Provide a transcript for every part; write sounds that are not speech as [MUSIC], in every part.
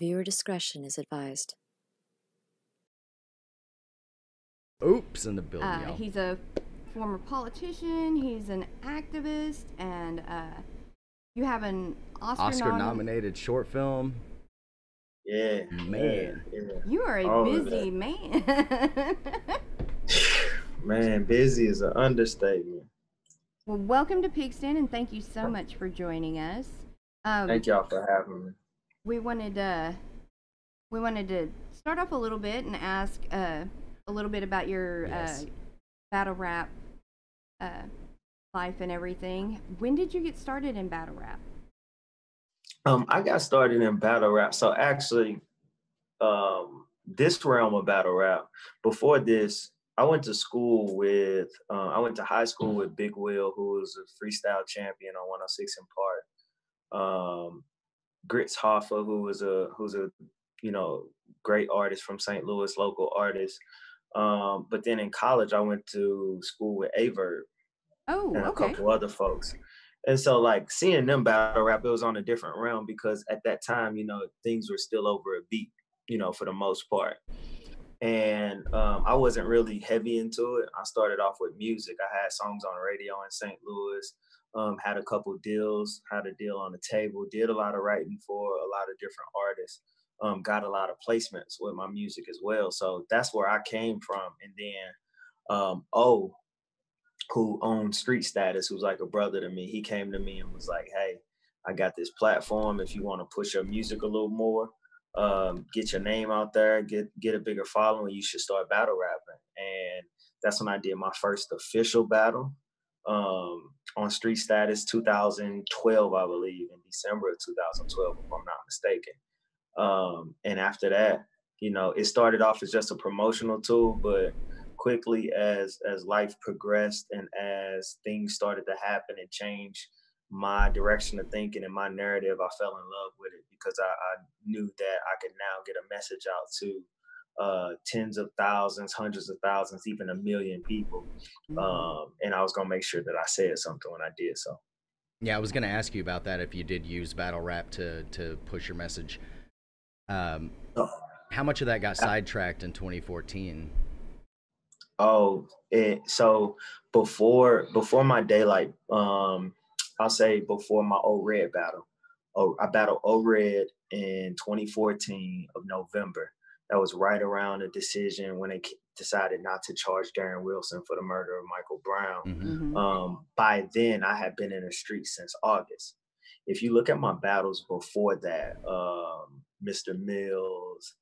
Viewer discretion is advised. Oops in the building, Uh, he's a former politician. He's an activist, and uh, you have an Oscar, Oscar nomin- nominated short film. Yeah, Man. yeah, You are a All busy man. [LAUGHS] man. Busy is an understatement. well, welcome to Pigstand, and thank you so much for joining us. Um, Thank y'all for having me. We wanted uh we wanted to start off a little bit and ask uh, a little bit about your Yes. uh, battle rap uh, life and everything. When did you get started in battle rap? Um, I got started in battle rap. So actually, um, this realm of battle rap. Before this, I went to school with. Uh, I went to high school with Big Will, who was a freestyle champion on 106 & Park. Um, Grits Hoffa, who was a who's a you know great artist from St. Louis, local artist. Um, but then in college, I went to school with Aye Verb Oh, and a okay. couple other folks. And so like seeing them battle rap, it was on a different realm because at that time, you know, things were still over a beat, you know, for the most part. And um, I wasn't really heavy into it. I started off with music. I had songs on radio in St. Louis, um, had a couple deals, had a deal on the table, did a lot of writing for a lot of different artists, um, got a lot of placements with my music as well. So that's where I came from. And then, um, oh, who owned Street Status, who's like a brother to me, he came to me and was like, "Hey, I got this platform. If you want to push your music a little more, um, get your name out there, get get a bigger following, you should start battle rapping." And that's when I did my first official battle um, on Street Status, 2012, I believe, in December of 2012, if I'm not mistaken. Um, and after that, you know, it started off as just a promotional tool, but quickly as as life progressed and as things started to happen and change my direction of thinking and my narrative, I fell in love with it because I, I knew that I could now get a message out to uh, tens of thousands, hundreds of thousands, even a million people. Um, and I was gonna make sure that I said something when I did so. Yeah, I was gonna ask you about that if you did use battle rap to to push your message. Um, Oh. how much of that got sidetracked in 2014? Oh, it, so before before my Daylyt, um, I'll say before my O Red battle. Oh, I battled O Red in 2014 of November. That was right around the decision when they decided not to charge Darren Wilson for the murder of Michael Brown. Mhm. Mhm. Um, by then, I had been in the streets since August. If you look at my battles before that, um, Mr. Mills,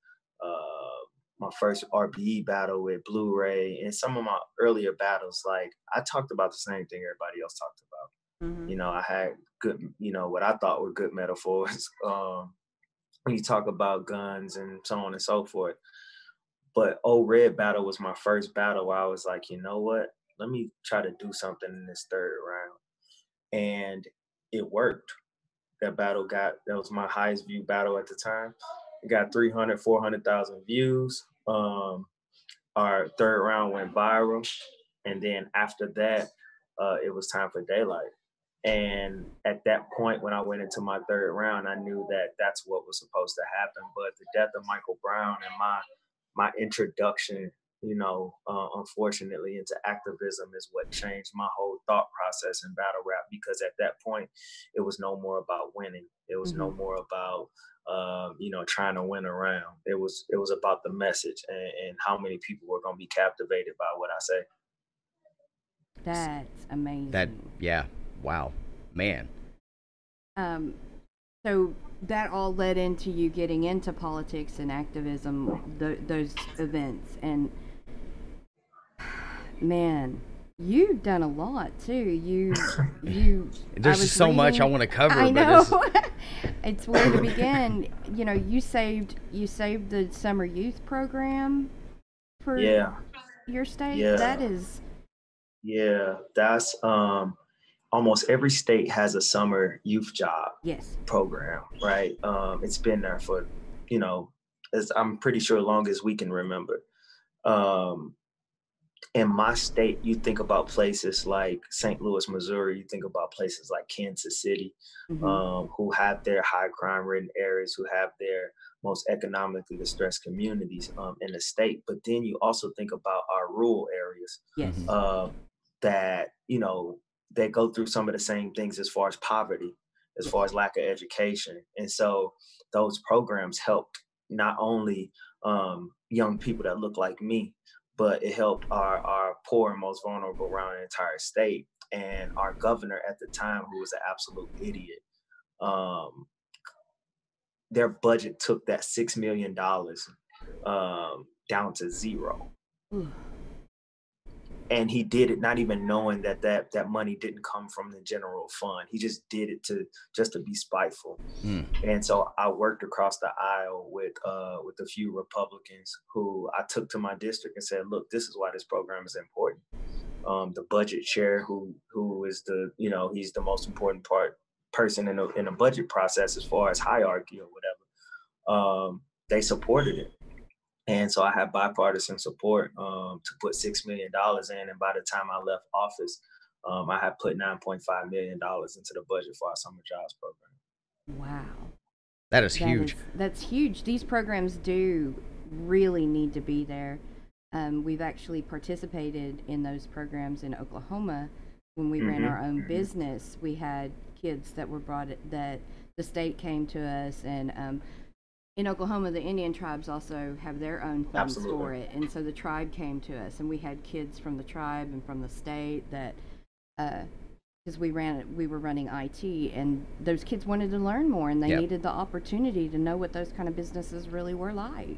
uh, my first RBE battle with Blu-ray, and some of my earlier battles, like I talked about the same thing everybody else talked about. Mhm. You know, I had good, you know, what I thought were good metaphors. [LAUGHS] Um, when you talk about guns and so on and so forth. But O Red battle was my first battle I was like, you know what? Let me try to do something in this third round. And it worked. That battle got, that was my highest view battle at the time. It got 300, 400,000 views. Um, our third round went viral. And then after that, uh, it was time for Daylyt. And at that point, when I went into my third round, I knew that that's what was supposed to happen. But the death of Michael Brown and my my introduction, you know, uh, unfortunately into activism is what changed my whole thought process in battle rap. Because at that point, it was no more about winning. It was no more about um, you know trying to win around. It was it was about the message and, and how many people were going to be captivated by what I say. That's amazing. That yeah, wow, man. Um, so that all led into you getting into politics and activism, th- those events, and [SIGHS] man, you've done a lot too. You, [LAUGHS] you. I There's just so much I want to cover, I know. it's, [LAUGHS] it's where to begin. You know, you saved you saved the summer youth program for Yeah. your state. Yeah. That is Yeah, that's um almost every state has a summer youth job yes. program, right? Um it's been there for, you know, as I'm pretty sure long as we can remember. Um in my state, you think about places like St. Louis, Missouri, you think about places like Kansas City, Mhm. um, who have their high crime ridden areas, who have their most economically distressed communities um, in the state. But then you also think about our rural areas yes. Uh, that, you know, they go through some of the same things as far as poverty, as far as lack of education. And so those programs helped not only um, young people that look like me, but it helped our, our poor and most vulnerable around the entire state. And our governor at the time, who was an absolute idiot, um, their budget took that six million dollars um, down to zero, Ooh. And he did it not even knowing that that that money didn't come from the general fund. He just did it to just to be spiteful. Mm. And so I worked across the aisle with uh, with a few Republicans who I took to my district and said, "Look, this is why this program is important." Um, the budget chair, who who is the you know he's the most important part person in a in a budget process as far as hierarchy or whatever. Um, they supported it, and so I had bipartisan support um, to put six million dollars in. And by the time I left office, um, I had put nine point five million dollars into the budget for our summer jobs program. Wow. That is That huge. is- that's huge. These programs do really need to be there. Um, we've actually participated in those programs in Oklahoma when we ran Mhm, our own mhm. business. We had kids that were brought that the state came to us, and um, in Oklahoma, the Indian tribes also have their own funds for it, and so the tribe came to us, and we had kids from the tribe and from the state that. Uh, because we ran we were running IT and those kids wanted to learn more and they Yep. needed the opportunity to know what those kind of businesses really were like.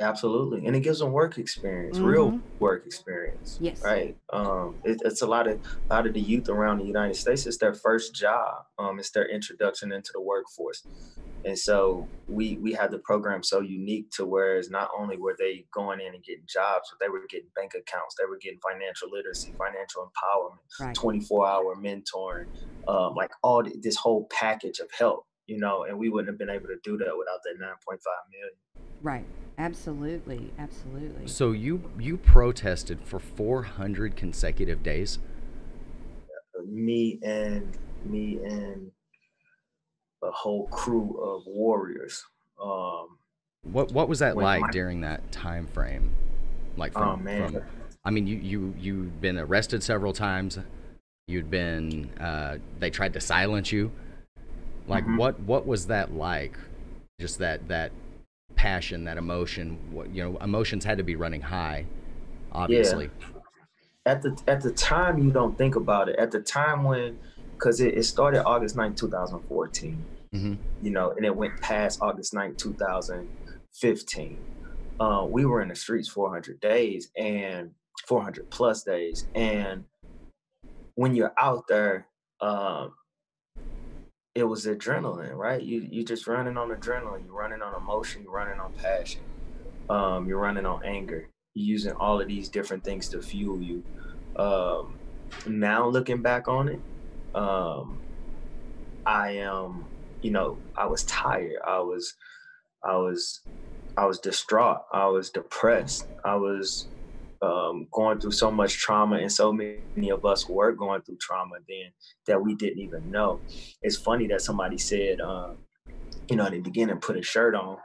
Absolutely, and it gives them work experience, real Mhm. work experience. Yes. Right. Um, it, it's a lot of a lot of the youth around the United States. It's their first job. Um, it's their introduction into the workforce, and so we we had the program so unique to whereas not only were they going in and getting jobs, but they were getting bank accounts. They were getting financial literacy, financial empowerment, 24 hour mentoring, um, like all this whole package of help. You know, and we wouldn't have been able to do that without that 9.5 million. Right. Absolutely. Absolutely. So you you protested for 400 consecutive days. me and me and a whole crew of warriors. Um, What what was that like my- during that time frame? Like from, oh man, from I mean you you you've been arrested several times. You'd been uh, they tried to silence you. Like Mhm. what what was that like? Just that that passion, that emotion. You know, emotions had to be running high, obviously. Yeah. at the at the time you don't think about it. At the time when, because it, it started August 9, 2014. hmm you know, and it went past August 9, 2015. Uh, we were in the streets 400 days and 400 plus days. And when you're out there, um, it was adrenaline, right? You you just running on adrenaline, you're running on emotion, you're running on passion, um, you're running on anger. You're using all of these different things to fuel you. Um, now looking back on it, um, I am, you know, I was tired. I was, I was, I was distraught. I was depressed. I was um, going through so much trauma, and so many of us were going through trauma then that we didn't even know. It's funny that somebody said, uh, you know, in the beginning, put a shirt on,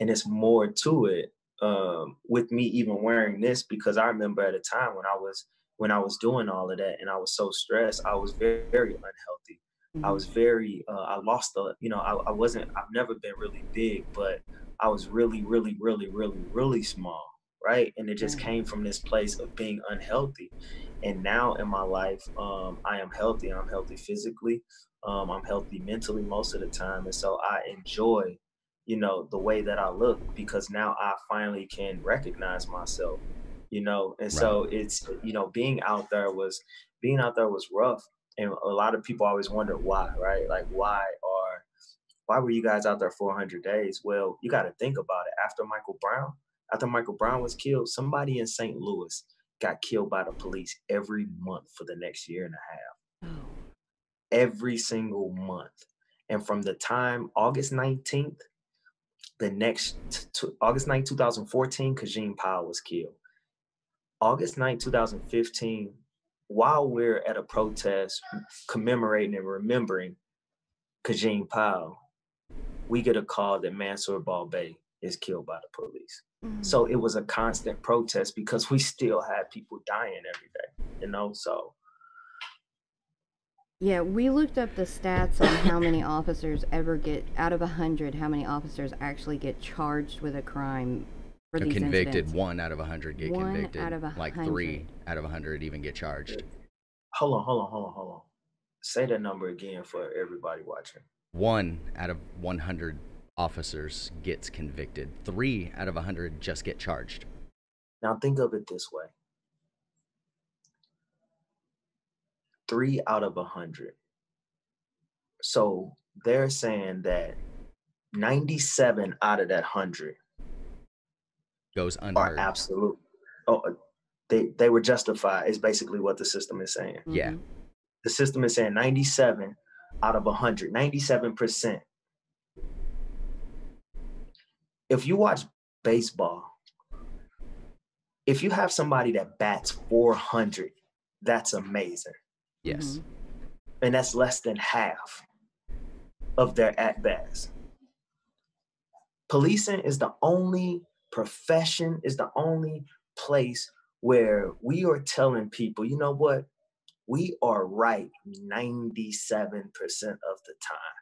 and it's more to it um, with me even wearing this because I remember at a time when I was when I was doing all of that and I was so stressed, I was very, very unhealthy. I Mhm. was very, uh, I lost the, you know, I, I wasn't, I've never been really big, but I was really, really, really, really, really small, right? And it just Right. came from this place of being unhealthy. And now in my life, um, I am healthy. I'm healthy physically. Um, I'm healthy mentally most of the time. And so I enjoy, you know, the way that I look because now I finally can recognize myself, you know? And so it's, you know, being out there was, being out there was rough and a lot of people always wonder why, right? Like why are why were you guys out there 400 days? Well, you got to think about it. After Michael Brown, after Michael Brown was killed, somebody in St. Louis got killed by the police every month for the next year and a half. Oh, Every single month. And from the time August 19th, the next to August 9th, 2014, Kajieme Powell was killed. August 9, 2015, while we're at a protest commemorating and remembering Kajieme Powell, we get a call that Mansur Ball-Bey is killed by the police. Mm. So it was a constant protest because we still had people dying every day, you know? So Yeah, we looked up the stats on how many officers ever get out of a hundred. How many officers actually get charged with a crime for these convicted. incidents? One out of a hundred get One convicted. out of a like three out of a hundred even get charged. hold on, hold on, hold on, hold on. Say that number again for everybody watching. One out of 100 officers gets convicted. Three out of 100 just get charged. Now think of it this way. Three out of a hundred. So they're saying that 97 out of that hundred Goes are absolute. Oh, uh, they they were justified. Is basically what the system is saying. Yeah. Mhm. The system is saying 97 out of 100, 97%. If you watch baseball, if you have somebody that bats 400, that's amazing. yes. Mhm. And that's less than half of their at bats. Policing is the only profession, is the only place where we are telling people, you know what? We are right 97% of the time.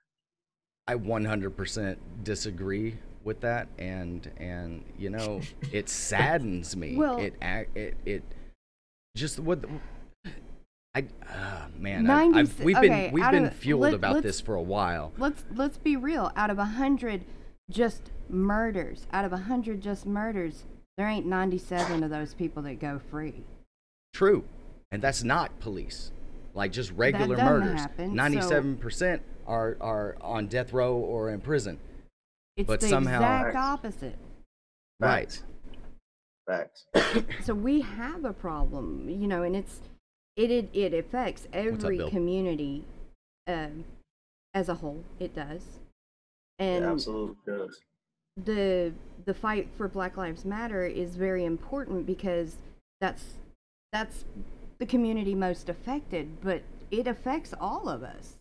I 100% disagree with that and and you know, [LAUGHS] it saddens me. Well- it it it just what I uh, man, I, 90 I've, we've okay, been we've been of- fueled let- about this for a while. Let's let's be real. Out of a hundred, just murders. Out of a hundred, just murders. There ain't ninety-seven of those people that go free. True. And that's not police. Like just regular murders. Ninety-seven percent are are on death row or in prison. It's But the somehow- exact opposite. Right. Facts. so [COUGHS] we have a problem, you know, and it's it it, it affects every Bill? community um, as a whole. It does, and it absolutely does. the the fight for Black Lives Matter is very important because that's that's the community most affected, but it affects all of us.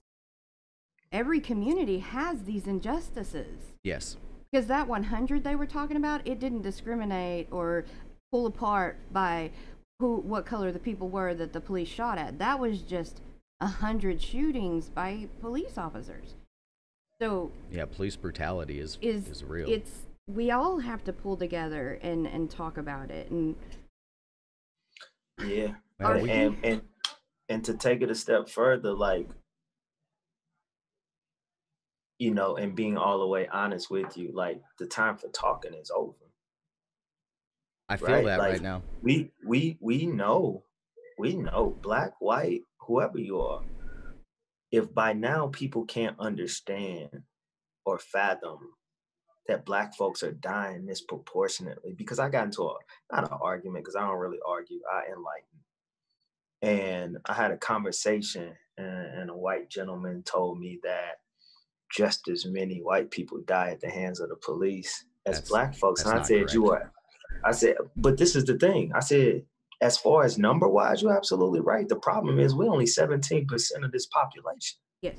Every community has these injustices Yes. because that 100 they were talking about it didn't discriminate or pull apart by who what color the people were that the police shot at that was just a hundred shootings by police officers so Yeah, police brutality is is is real. it's we all have to pull together and and talk about it and Yeah. Man, and and and to take it a step further, like you know, and being all the way honest with you, like the time for talking is over. I feel right, that like- right now. We we we know, we know, black, white, whoever you are. If by now people can't understand or fathom that black folks are dying disproportionately, because I got into a not an argument, because I don't really argue, I enlighten. And I had a conversation, and, and a white gentleman told me that just as many white people die at the hands of the police as That's- black folks. And I not said, You are I said, but this is the thing. I said, as far as number wise, you're absolutely right. The problem is we're only 17% of this population. yes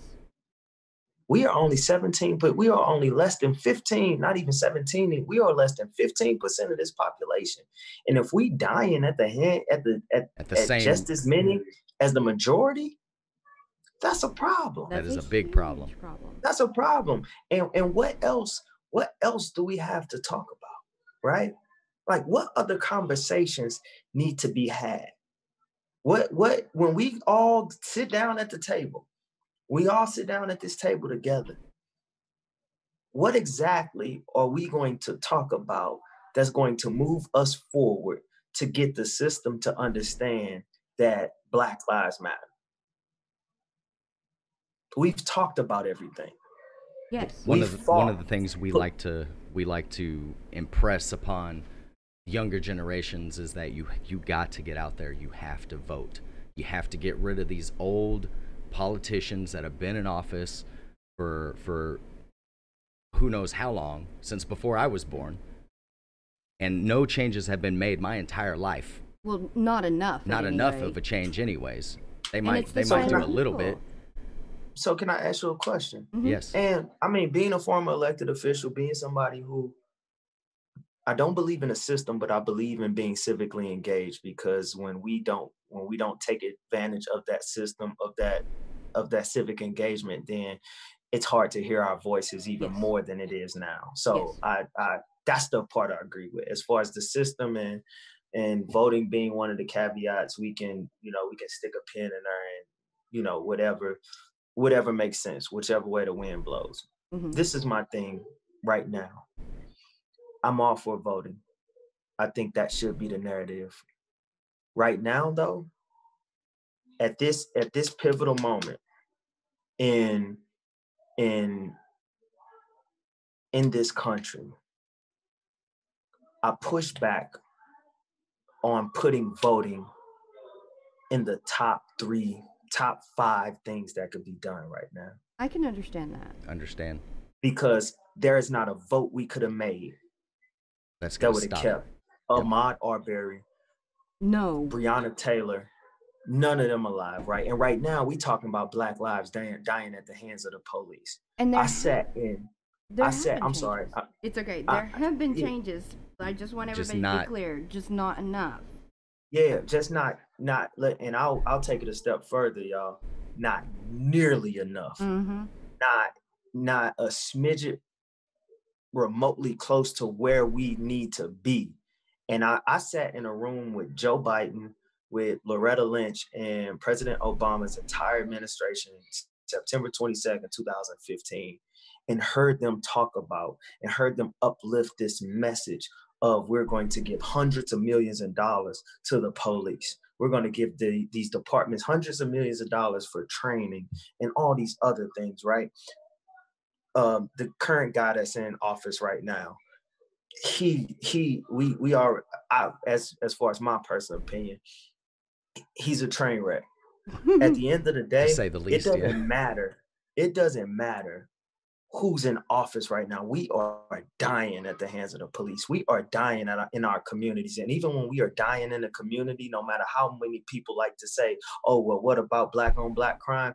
We are only 17, but we are only less than 15, not even 17. We are less than 15% of this population. And if we dying at the hand at the at, At the at same just as many mm-hmm. as the majority, that's a problem. That that's is a big problem. problem That's a problem. And and what else? What else do we have to talk about? Right? Like what other conversations need to be had? What what when we all sit down at the table, we all sit down at this table together. What exactly are we going to talk about that's going to move us forward to get the system to understand that Black Lives Matter? We've talked about everything. yes one we of the, one of the things we for- like to we like to impress upon younger generations is that you you got to get out there you have to vote you have to get rid of these old politicians that have been in office for for who knows how long since before I was born and no changes have been made my entire life Well, not enough. Not anyway. enough of a change, anyways. They might they might do a little bit. People. So can I ask you a question? Mhm. Yes. And I mean, being a former elected official, being somebody who I don't believe in a system, but I believe in being civically engaged because when we don't when we don't take advantage of that system of that of that civic engagement, then it's hard to hear our voices even Yes. more than it is now. So Yes. I, I that's the part I agree with. As far as the system and and voting being one of the caveats, we can, you know, we can stick a pin in there and, you know, whatever, whatever makes sense, whichever way the wind blows Mhm. this is my thing right now. I'm all for voting. I think that should be the narrative. Right now, though, at this at this pivotal moment in in in this country, I push back on putting voting in the top three, top five things that could be done right now I can understand that. Understand? because there is not a vote we could have made That's that would have kept Yep. Ahmaud Arbery, No. Breonna Taylor, none of them alive, right? And right now we talking about Black lives dying, dying at the hands of the police. And there, I sat in. there I have said, been I'm sorry. I- it's okay. I- There have been yeah. changes. I just want Just everybody to be clear. Just not enough. Yeah, just not not let and I'll I'll take it a step further, y'all. Not nearly enough. Mm-hmm. Not not a smidget remotely close to where we need to be. And I, I sat in a room with Joe Biden, with Loretta Lynch, and President Obama's entire administration September 22nd, 2015, and heard them talk about and heard them uplift this message of we're going to give hundreds of millions of dollars to the police. We're going to give the, these departments hundreds of millions of dollars for training and all these other things, right? Um, the current guy that's in office right now, he he we we are I, as as far as my personal opinion, he's a train wreck. At [LAUGHS] the end of the day, say the least, it doesn't yeah. matter. It doesn't matter who's in office right now. We are dying at the hands of the police. We are dying our, in our communities. And even when we are dying in the community, no matter how many people like to say, oh, well, what about black on black crime?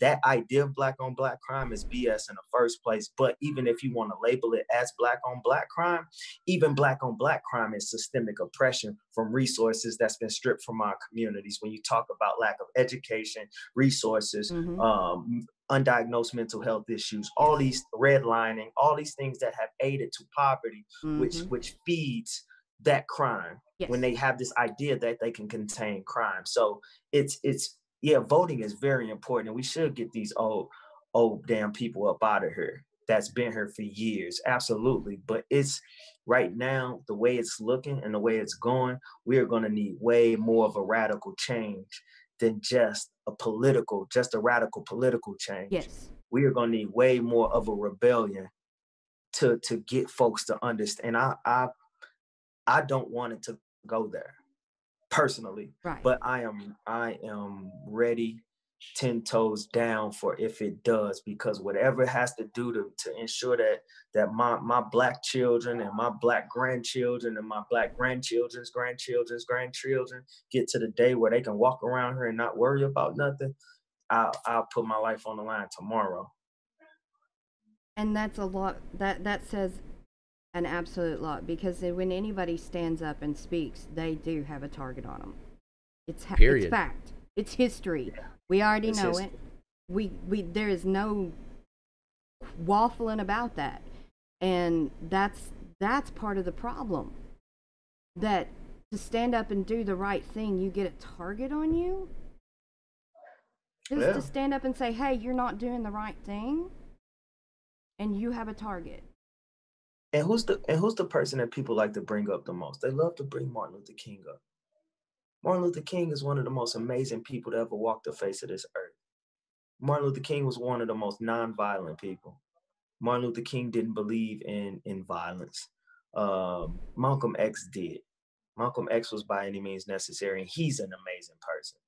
That idea of black on black crime is BS in the first place. But even if you want to label it as black on black crime, even black on black crime is systemic oppression from resources that's been stripped from our communities. When you talk about lack of education, resources, Mhm. um, undiagnosed mental health issues, all these redlining, all these things that have aided to poverty, which Mhm. which feeds that crime yes. when they have this idea that they can contain crime. So it's it's yeah, voting is very important, and we should get these old old damn people up out of here. That's been here for years, absolutely. But it's right now the way it's looking and the way it's going. We are going to need way more of a radical change than just a political, just a radical political change yes. we are going to need way more of a rebellion to to get folks to understand. I I I don't want it to go there personally, Right. but I am I am ready ten toes down for if it does because whatever it has to do to to ensure that that my my black children and my black grandchildren and my black grandchildren's grandchildren's grandchildren get to the day where they can walk around here and not worry about nothing I'll, I'll put my life on the line tomorrow. and that's a lot that that says an absolute lot because when anybody stands up and speaks they do have a target on them it's ha- Period. it's fact it's history we already It's know it we we there is no waffling about that and that's that's part of the problem that to stand up and do the right thing you get a target on you just Yeah. to stand up and say hey you're not doing the right thing and you have a target And who's the and who's the person that people like to bring up the most? They love to bring Martin Luther King up. Martin Luther King is one of the most amazing people to ever walk the face of this earth. Martin Luther King was one of the most nonviolent people. Martin Luther King didn't believe in in violence. Um, Malcolm X did. Malcolm X was by any means necessary, and he's an amazing person.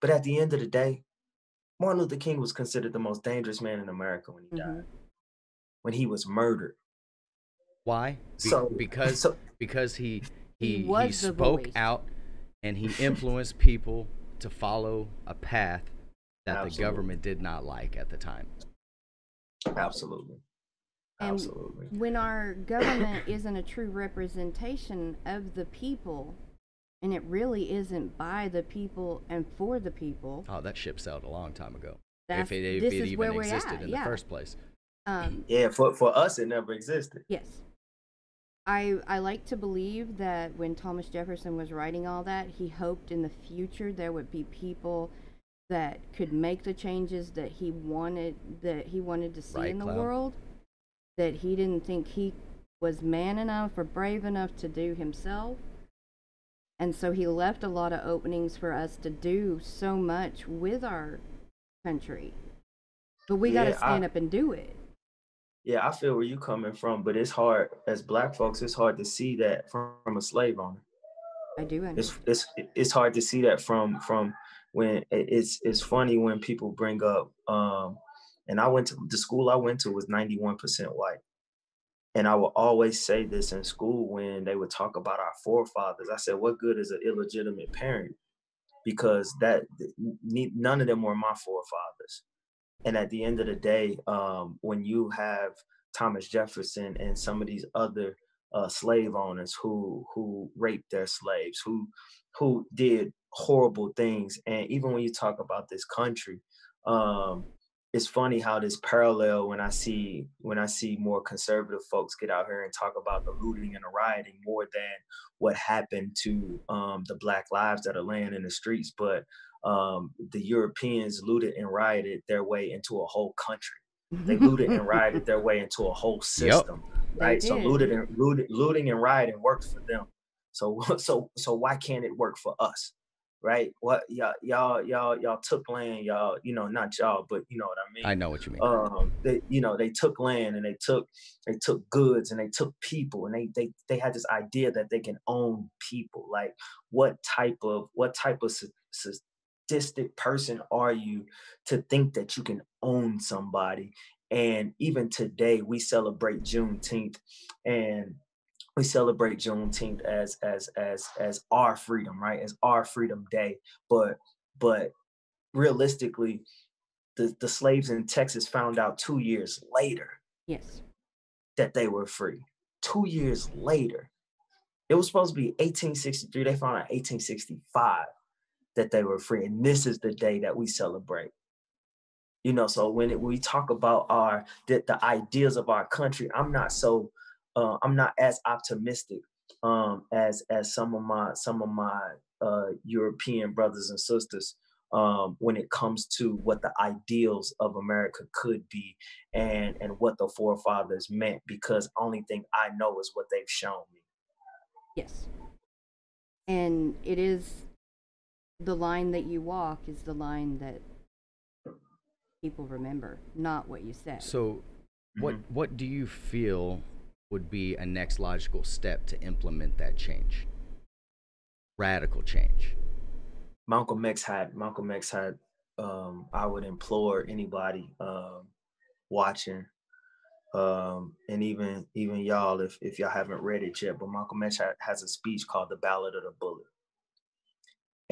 But at the end of the day, Martin Luther King was considered the most dangerous man in America when he Mhm. died, when he was murdered. Why? Be- So because [LAUGHS] so because he He he he, spoke out and he influenced people to follow a path that Absolutely. the government did not like at the time. Absolutely. And Absolutely. when our government [COUGHS] isn't a true representation of the people, and it really isn't by the people and for the people, Oh, that ship sailed a long time ago. that's, if it, if this it is even where existed at. in yeah. the first place. Um, Yeah, for for us it never existed. yes. I, I like to believe that when Thomas Jefferson was writing all that, he hoped in the future there would be people that could make the changes that he wanted that he wanted to see Right, in the Cloud? world. That he didn't think he was man enough or brave enough to do himself. And so he left a lot of openings for us to do so much with our country. But we got to Yeah, I- stand up and do it. Yeah, I feel where you coming from, but it's hard as black folks, it's hard to see that from, from a slave owner. I do It's understand. it's it's hard to see that from from when it's it's funny when people bring up um and I went to the school I went to was 91% white. And I will always say this in school when they would talk about our forefathers. I said, what good is an illegitimate parent? Because that ne- none of them were my forefathers. And at the end of the day, um, when you have Thomas Jefferson and some of these other uh, slave owners who who raped their slaves, who who did horrible things, and even when you talk about this country, um, it's funny how this parallel when I see when I see more conservative folks get out here and talk about the looting and the rioting more than what happened to um, the black lives that are laying in the streets, but um, the Europeans looted and rioted their way into a whole country. They [LAUGHS] looted and rioted their way into a whole system, They right? So looted and looted, looting and rioting worked for them. So [LAUGHS] so so why can't it work for us, right? What y'all y'all y'all y'all took land, y'all you know not y'all, but you know what I mean. I know what you mean. Um, they you know they took land and they took they took goods and they took people and they they they had this idea that they can own people. Like what type of what type of person are you to think that you can own somebody? And even today, we celebrate Juneteenth, and we celebrate Juneteenth as as as as our freedom, right? As our freedom day. But but realistically, the, the slaves in Texas found out two years later Yes. that they were free. Two years later. It was supposed to be 1863. They found out 1865 that they were free. And this is the day that we celebrate. You know, so when it, we talk about our the, the ideas of our country, I'm not so uh, I'm not as optimistic um, as as some of my some of my uh, European brothers and sisters um, when it comes to what the ideals of America could be and and what the forefathers meant. Because only thing I know is what they've shown me. Yes. And it is the line that you walk is the line that people remember, not what you said. So, what Mhm. what do you feel would be a next logical step to implement that change? Radical change. Malcolm X had Malcolm X had um I would implore anybody um watching um and even even y'all if if y'all haven't read it yet but Malcolm X ha- has a speech called the Ballot or the Bullet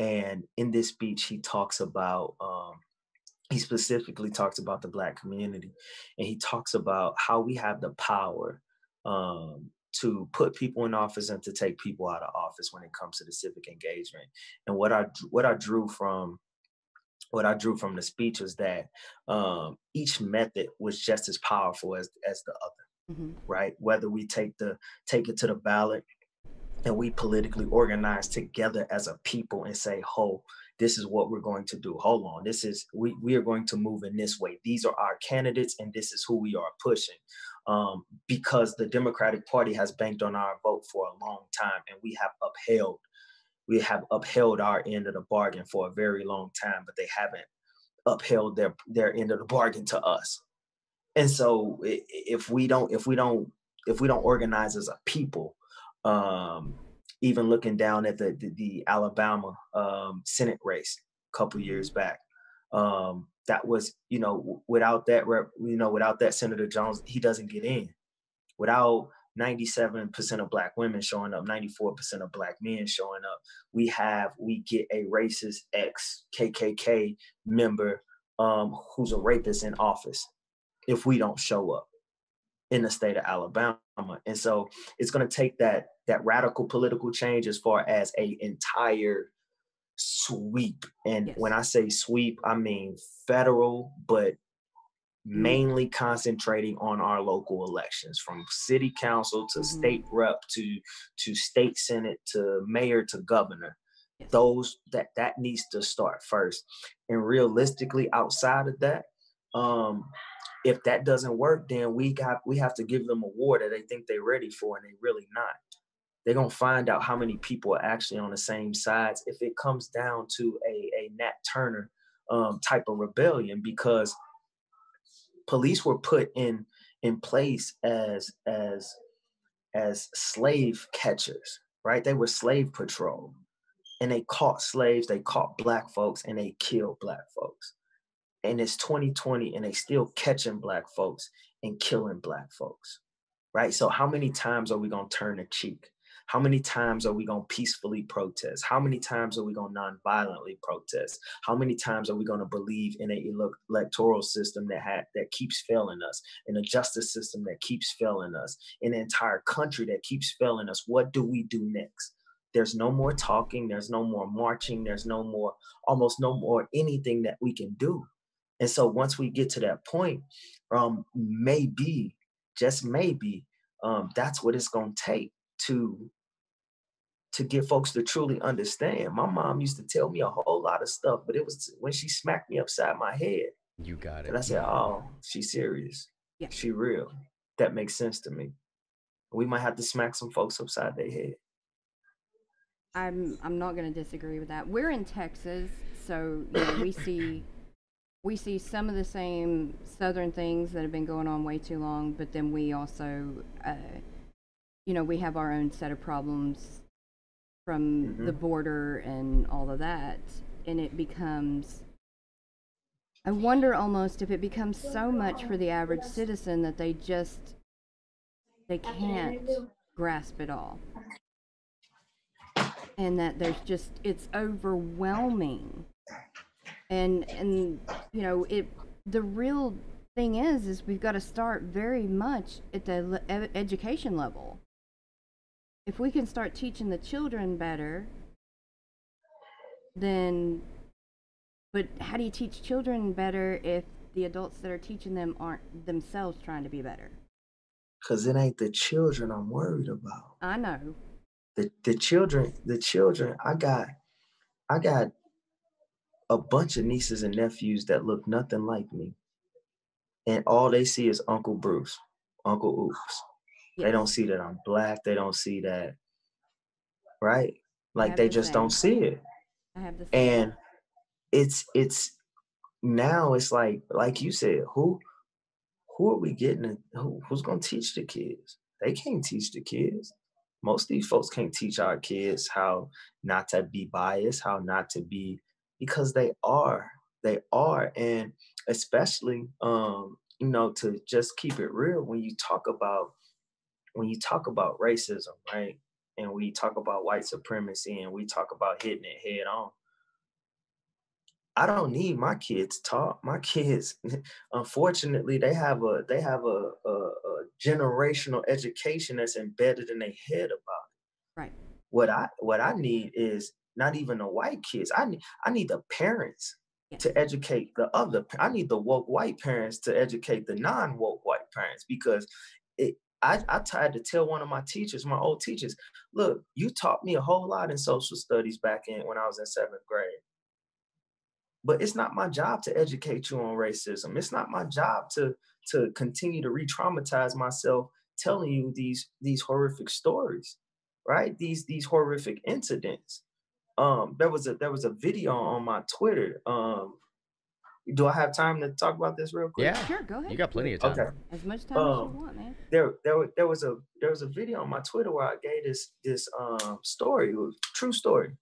and in this speech he talks about um he specifically talks about the black community and he talks about how we have the power um to put people in office and to take people out of office when it comes to the civic engagement and what I what I drew from what I drew from the speech was that um, each method was just as powerful as as the other, Mhm. right? Whether we take the take it to the ballot and we politically organize together as a people and say, "Ho, this is what we're going to do. Hold on, this is we we are going to move in this way. These are our candidates, and this is who we are pushing." Um, because the Democratic Party has banked on our vote for a long time, and we have upheld we have upheld our end of the bargain for a very long time, but they haven't upheld their their end of the bargain to us. And so if we don't if we don't if we don't organize as a people, um, even looking down at the the, the Alabama um, Senate race a couple years back, um, that was you know without that rep, you know without that Senator Jones, he doesn't get in. Without 97% of black women showing up, 94% of black men showing up. We have, we get a racist ex KKK member um, who's a rapist in office if we don't show up in the state of Alabama. And so it's going to take that that radical political change as far as a entire sweep. And yes. when I say sweep, I mean federal, but Mm-hmm. mainly concentrating on our local elections from city council to mm-hmm. state rep to to state senate to mayor to governor yes. those that that needs to start first and realistically outside of that um if that doesn't work then we got we have to give them a war that they think they're ready for and they really not. They're gonna find out how many people are actually on the same sides if it comes down to a a nat turner um, type of rebellion because police were put in in place as as as slave catchers right? They were slave patrol and they caught slaves they caught black folks and they killed black folks and it's 2020 and they still catching black folks and killing black folks right so how many times are we going to turn a cheek how many times are we going to peacefully protest? How many times are we going to non-violently protest? How many times are we going to believe in an electoral system that ha- that keeps failing us, in a justice system that keeps failing us, in an entire country that keeps failing us? What do we do next? There's no more talking. There's no more marching. There's no more, almost no more anything that we can do. And so once we get to that point, um, maybe, just maybe, um, that's what it's going to take to to get folks to truly understand. My mom used to tell me a whole lot of stuff, but it was when she smacked me upside my head. You got it. And I said, "Oh, she's serious. Yeah. She real. That makes sense to me. We might have to smack some folks upside their head." I'm I'm not going to disagree with that. We're in Texas, so you know, we see we see some of the same southern things that have been going on way too long, but then we also, uh, you know, we have our own set of problems from mm-hmm. the border and all of that. And it becomes i wonder almost if it becomes so much for the average citizen that they just they can't grasp it all. And that there's just it's overwhelming. And and you know it the real thing is is we've got to start very much at the education level if we can start teaching the children better, then, but how do you teach children better if the adults that are teaching them aren't themselves trying to be better? Cause it ain't the children I'm worried about. I know. The the children, the children, I got I got a bunch of nieces and nephews that look nothing like me. And all they see is Uncle Bruce, Uncle Oops. They don't see that I'm black. They don't see that, right? Like they the just same. don't see it. I have the same. And it's it's now it's like like you said, who who are we getting? Who, who's gonna teach the kids? They can't teach the kids. Most of these folks can't teach our kids how not to be biased, how not to be because they are. They are. And especially um, you know, to just keep it real, when you talk about when you talk about racism, right, and we talk about white supremacy and we talk about hitting it head on, I don't need my kids taught. My kids, [LAUGHS] unfortunately, they have a they have a, a, a generational education that's embedded in their head about it. Right. What I what I need is not even the white kids. I need I need the parents to educate the other. I need the woke white parents to educate the non woke white parents because it I, I tried to tell one of my teachers, my old teachers, look, you taught me a whole lot in social studies back in when I was in seventh grade. But it's not my job to educate you on racism. It's not my job to to continue to re-traumatize myself telling you these these horrific stories, right? These these horrific incidents. Um, there was a there was a video on my Twitter um, do I have time to talk about this real quick? Yeah, sure. Go ahead. You got plenty of time. Okay. As much time um, as you want, man. There, there, there was a there was a video on my Twitter where I gave this this um story, it was true story.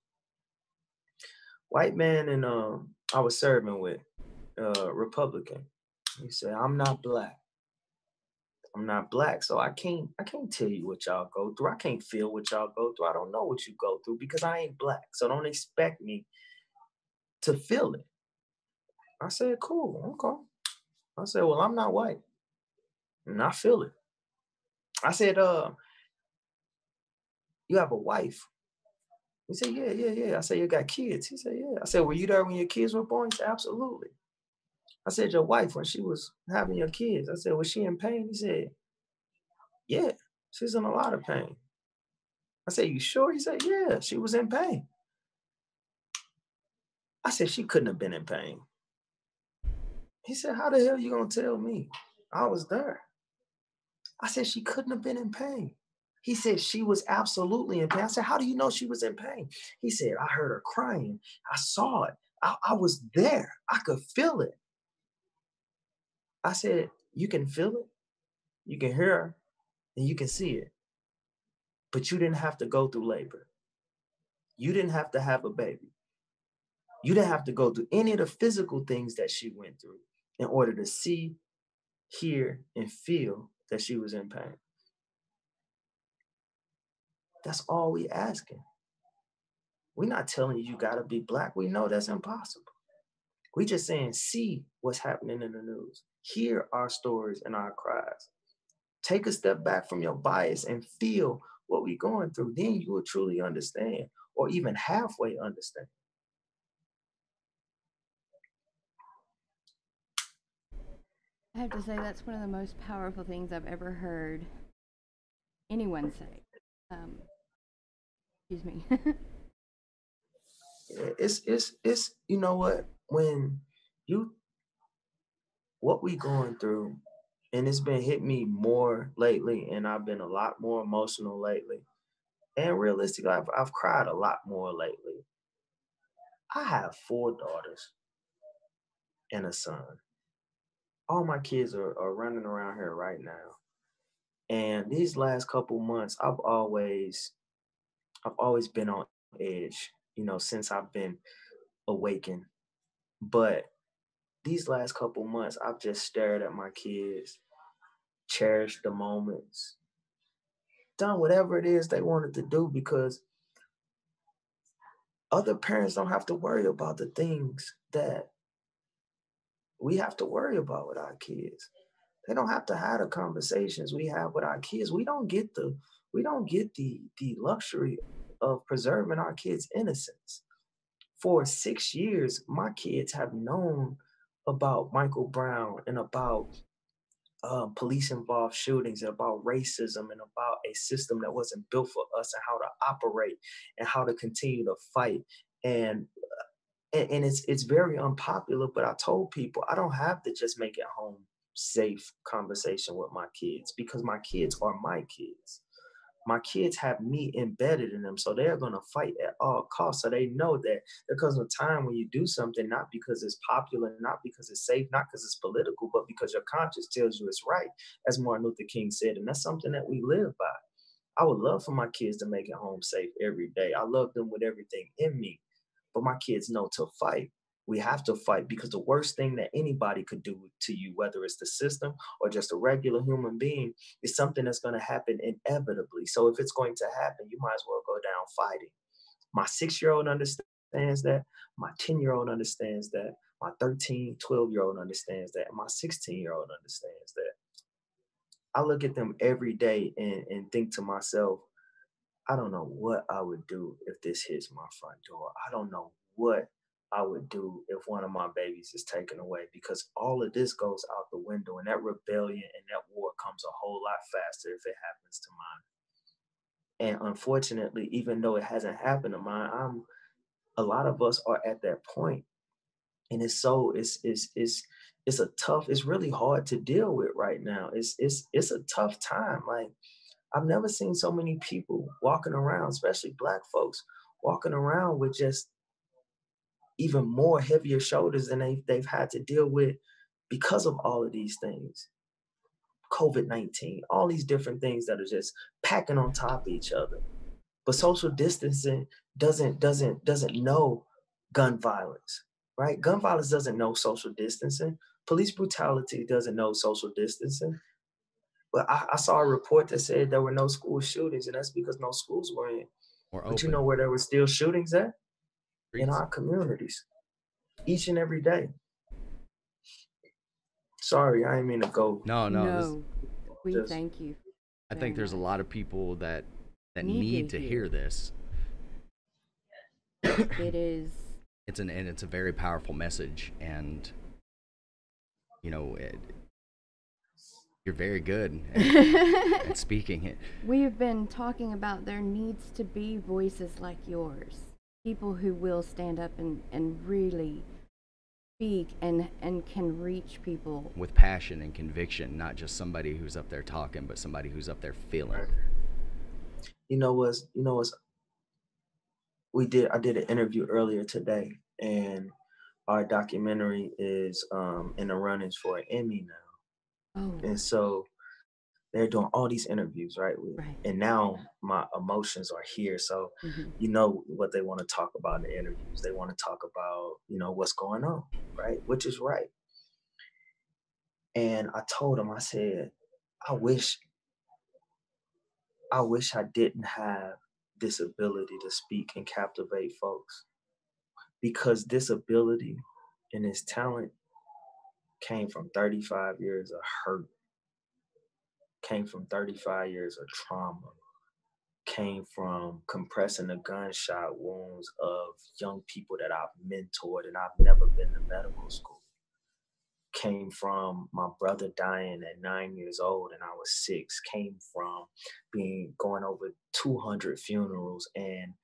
White man and um I was serving with uh Republican. He said, "I'm not black." I'm not black, so I can't I can't tell you what y'all go through. I can't feel what y'all go through. I don't know what you go through because I ain't black. So don't expect me to feel it. I said, cool, okay. I said, well, I'm not white. And I feel it. I said, uh, you have a wife. He said, yeah, yeah, yeah. I said, you got kids. He said, yeah. I said, were you there when your kids were born? He said, absolutely. I said, your wife, when she was having your kids, I said, was she in pain? He said, yeah, she's in a lot of pain. I said, you sure? He said, yeah, she was in pain. I said, she couldn't have been in pain. He said, how the hell are you to tell me? I was there. I said, she couldn't have been in pain. He said she was absolutely in pain. I said, How do you know she was in pain? He said, I heard her crying. I saw it. I, I was there. I could feel it. I said, You can feel it, you can hear and you can see it. But you didn't have to go through labor. You didn't have to have a baby. You didn't have to go through any of the physical things that she went through in order to see, hear, and feel that she was in pain. That's all we asking. We're not telling you you gotta be black. We know that's impossible. We just saying see what's happening in the news. Hear our stories and our cries. Take a step back from your bias and feel what we're going through. Then you will truly understand, or even halfway understand. I have to say that's one of the most powerful things I've ever heard anyone say. Um, excuse me. [LAUGHS] it's it's it's you know what when you what we going through and it's been hit me more lately and I've been a lot more emotional lately. And realistically, I've, I've cried a lot more lately. I have four daughters and a son all my kids are, are running around here right now. And these last couple months, I've always, I've always been on edge, you know, since I've been awakened. But these last couple months, I've just stared at my kids, cherished the moments, done whatever it is they wanted to do because other parents don't have to worry about the things that we have to worry about with our kids. They don't have to have the conversations we have with our kids. We don't get the we don't get the the luxury of preserving our kids' innocence. For six years, my kids have known about Michael Brown and about uh, police involved shootings and about racism and about a system that wasn't built for us and how to operate and how to continue to fight. And and, and it's it's very unpopular but i told people i don't have to just make it home safe conversation with my kids because my kids are my kids my kids have me embedded in them so they're going to fight at all costs so they know that there comes a time when you do something not because it's popular not because it's safe not because it's political but because your conscience tells you it's right as martin luther king said and that's something that we live by i would love for my kids to make it home safe every day i love them with everything in me but my kids know to fight. We have to fight because the worst thing that anybody could do to you, whether it's the system or just a regular human being, is something that's going to happen inevitably. So if it's going to happen, you might as well go down fighting. My six year old understands that. My 10 year old understands that. My 13, 12 year old understands that. My 16 year old understands that. I look at them every day and, and think to myself, I don't know what I would do if this hits my front door. I don't know what I would do if one of my babies is taken away because all of this goes out the window and that rebellion and that war comes a whole lot faster if it happens to mine. And unfortunately, even though it hasn't happened to mine, I'm a lot of us are at that point. And it's so it's it's it's it's a tough, it's really hard to deal with right now. It's it's it's a tough time. Like I've never seen so many people walking around, especially black folks, walking around with just even more heavier shoulders than they, they've had to deal with because of all of these things. COVID 19, all these different things that are just packing on top of each other. But social distancing doesn't doesn't doesn't know gun violence, right? Gun violence doesn't know social distancing. Police brutality doesn't know social distancing But I, I, saw a report that said there were no school shootings, and that's because no schools were in. Or but you know where there were still shootings at? Streets. In our communities, each and every day. Sorry, I didn't mean to go. No, no. No, we just, thank you. I think there's a lot of people that that need, need to, hear. hear this. [COUGHS] It is. It's an and it's a very powerful message, and you know, it, you're very good [LAUGHS] at, at speaking it. We've been talking about there needs to be voices like yours, people who will stand up and, and really speak and and can reach people with passion and conviction, not just somebody who's up there talking, but somebody who's up there feeling. You know what's you know what's we did I did an interview earlier today and our documentary is um, in the runnings for an Emmy now. Oh. And so they're doing all these interviews, right? right. And now my emotions are here. So mm-hmm. you know what they want to talk about in the interviews. They want to talk about, you know, what's going on, right? Which is right. And I told them, I said, I wish I wish I didn't have this ability to speak and captivate folks because this ability and this talent came from 35 years of hurt, came from 35 years of trauma, came from compressing the gunshot wounds of young people that I've mentored and I've never been to medical school. Came from my brother dying at nine years old and I was six. Came from being going over 200 funerals and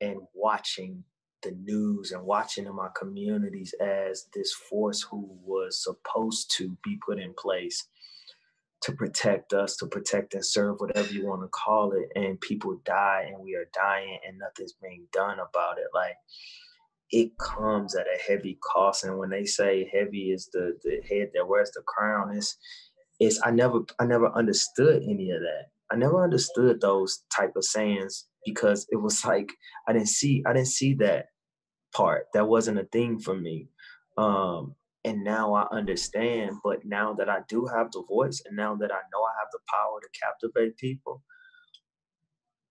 and watching the news and watching in my communities as this force who was supposed to be put in place to protect us, to protect and serve, whatever you want to call it. And people die and we are dying and nothing's being done about it. Like it comes at a heavy cost. And when they say heavy is the the head that wears the crown, it's it's I never I never understood any of that. I never understood those type of sayings because it was like I didn't see I didn't see that part. That wasn't a thing for me. Um, and now I understand. But now that I do have the voice, and now that I know I have the power to captivate people,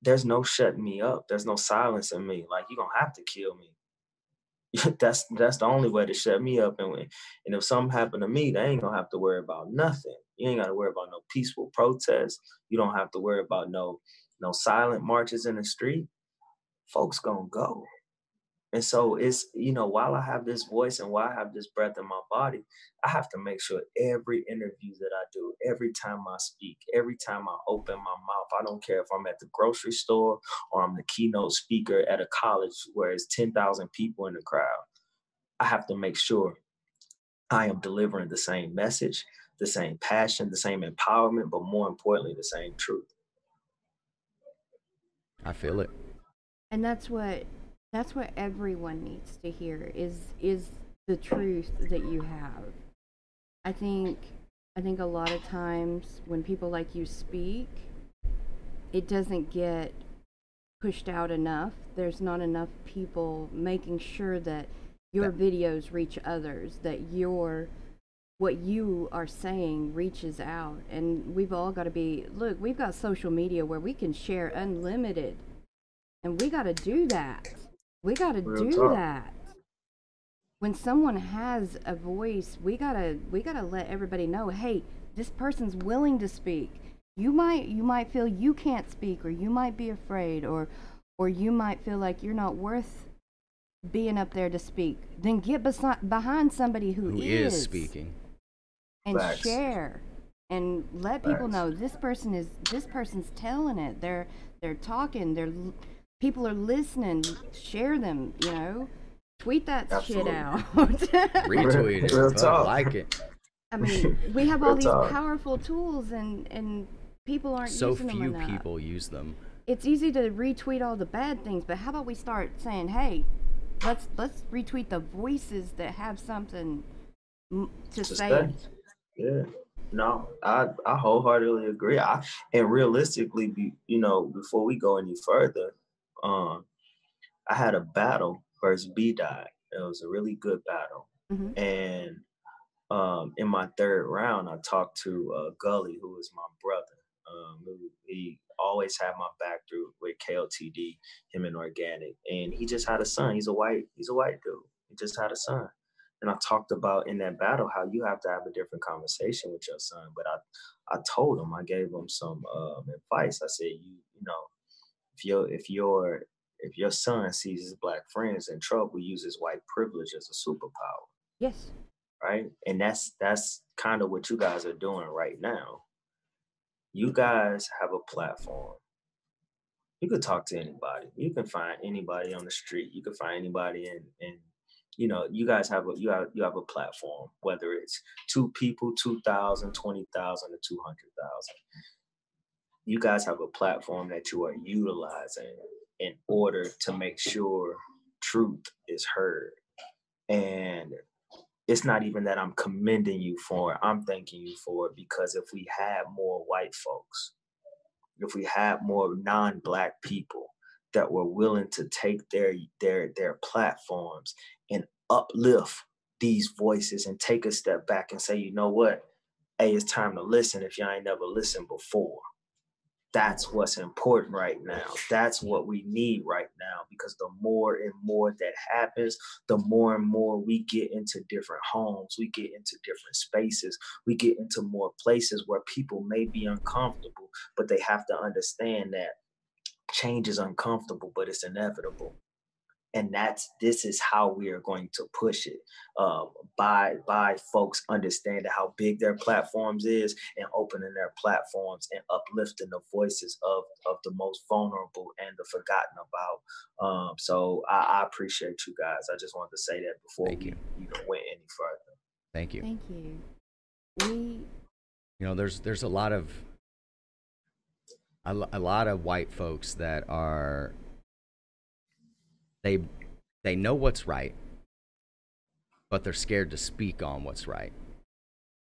there's no shutting me up. There's no silencing me. Like you're gonna have to kill me. [LAUGHS] that's that's the only way to shut me up. And and if something happened to me, they ain't gonna have to worry about nothing. You ain't gotta worry about no peaceful protests. You don't have to worry about no no silent marches in the street. Folks gonna go. And so it's, you know, while I have this voice and while I have this breath in my body, I have to make sure every interview that I do, every time I speak, every time I open my mouth, I don't care if I'm at the grocery store or I'm the keynote speaker at a college where it's 10,000 people in the crowd, I have to make sure I am delivering the same message, the same passion, the same empowerment, but more importantly, the same truth. I feel it. And that's what that's what everyone needs to hear is is the truth that you have. I think I think a lot of times when people like you speak, it doesn't get pushed out enough. There's not enough people making sure that your videos reach others, that your what you are saying reaches out. And we've all got to be look, we've got social media where we can share unlimited. And we got to do that. We got to do talk. that. When someone has a voice, we got to we got to let everybody know, "Hey, this person's willing to speak." You might you might feel you can't speak or you might be afraid or or you might feel like you're not worth being up there to speak. Then get beside, behind somebody who, who is, is speaking and Facts. share and let people know this person is this person's telling it. They're they're talking. They're people are listening, share them, you know. Tweet that Absolutely. shit out. [LAUGHS] Retweet it. Real talk. like it. I mean, we have all Real these talk. powerful tools and and people aren't so using few them people use them. It's easy to retweet all the bad things, but how about we start saying, "Hey, let's let's retweet the voices that have something to, to say. say." Yeah. No, I I wholeheartedly agree. I and realistically, be, you know, before we go any further, um, I had a battle versus B Dot. It was a really good battle, mm-hmm. and um, in my third round, I talked to uh, Gully, who is my brother. Um, who, he always had my back through with KOTD, him and Organik, and he just had a son. He's a white, he's a white dude. He just had a son, and I talked about in that battle how you have to have a different conversation with your son. But I, I told him, I gave him some um, advice. I said, you, you know, if your if your if your son sees his black friends in trouble, uses white privilege as a superpower. Yes right? And that's that's kind of what you guys are doing right now. You guys have a platform. You could talk to anybody. You can find anybody on the street. You can find anybody in in you know, you guys have a you have you have a platform, whether it's two people, 2,000, 20,000 or 200,000. You guys have a platform that you are utilizing in order to make sure truth is heard. And it's not even that I'm commending you for it. I'm thanking you for it because if we had more white folks, if we had more non-black people that were willing to take their their their platforms and uplift these voices and take a step back and say, you know what? Hey, it's time to listen if y'all ain't never listened before that's what's important right now. That's what we need right now because the more and more that happens, the more and more we get into different homes, we get into different spaces, we get into more places where people may be uncomfortable, but they have to understand that change is uncomfortable, but it's inevitable and that's this is how we are going to push it uh, by by folks understanding how big their platforms is and opening their platforms and uplifting the voices of of the most vulnerable and the forgotten about um, so I, I, appreciate you guys i just wanted to say that before Thank we you. even went any further Thank you. Thank you. We You know, there's there's a lot of a, a lot of white folks that are they they know what's right, but they're scared to speak on what's right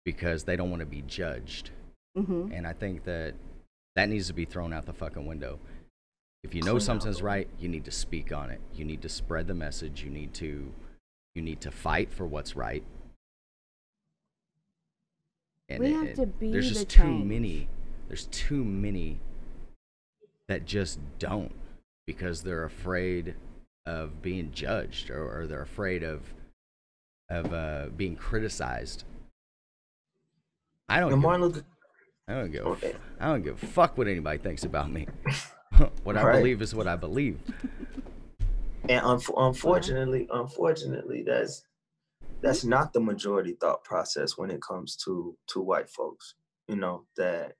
because they don't want to be judged. mm-hmm. And I think that that needs to be thrown out the fucking window. If you know something's right, you need to speak on it. You need to spread the message. You need to you need to fight for what's right. And We it- have to be there's the just too change. many. There's too many that just don't because they're afraid of being judged or, or they're afraid of of uh, being criticized. I don't. give- martin I don't give. a Okay. I don't give a fuck what anybody thinks about me. [LAUGHS] what I Right. believe is what I believe. and unf- unfortunately unfortunately that's that's not the majority thought process when it comes to to white folks you know that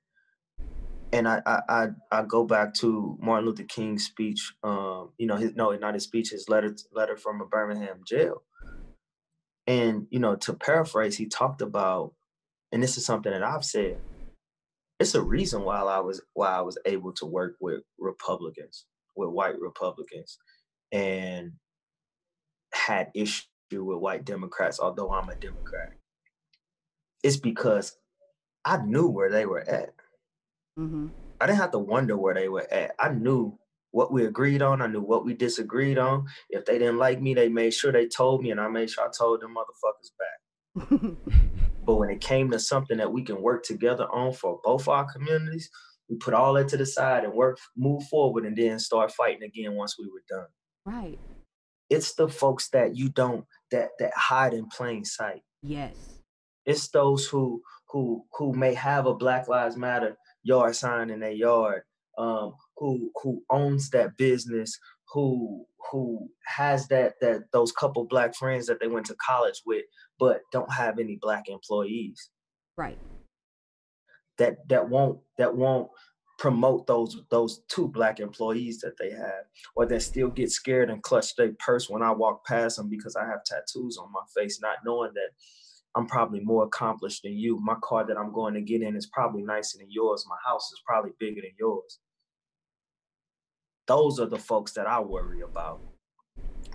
and I, I I go back to Martin Luther King's speech. Um, you know, his no, not his speech, his letter letter from a Birmingham jail. And you know, to paraphrase, he talked about, and this is something that I've said. It's a reason why I was why I was able to work with Republicans, with white Republicans, and had issue with white Democrats, although I'm a Democrat. It's because I knew where they were at. Mm-hmm. I didn't have to wonder where they were at. I knew what we agreed on. I knew what we disagreed on. If they didn't like me, they made sure they told me, and I made sure I told them motherfuckers back. [LAUGHS] But when it came to something that we can work together on for both our communities, we put all that to the side and work, move forward, and then start fighting again once we were done. right. It's the folks that you don't that that hide in plain sight. Yes. It's those who who who may have a Black Lives Matter yard sign in their yard, um, who who owns that business, who who has that that those couple black friends that they went to college with, but don't have any black employees. Right. That that won't that won't promote those those two black employees that they have, or that still get scared and clutch their purse when I walk past them because I have tattoos on my face, not knowing that I'm probably more accomplished than you. My car that I'm going to get in is probably nicer than yours. My house is probably bigger than yours. Those are the folks that I worry about.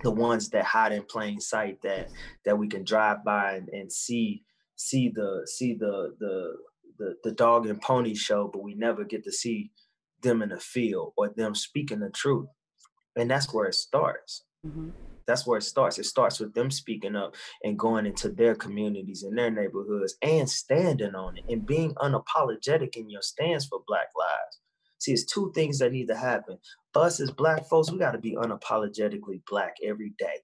The ones that hide in plain sight that that we can drive by and, and see see the see the the the the dog and pony show, but we never get to see them in the field or them speaking the truth. And that's where it starts Mm-hmm. That's where it starts. It starts with them speaking up and going into their communities and their neighborhoods and standing on it and being unapologetic in your stance for Black lives. See, it's two things that need to happen. Us as Black folks, we got to be unapologetically Black every day.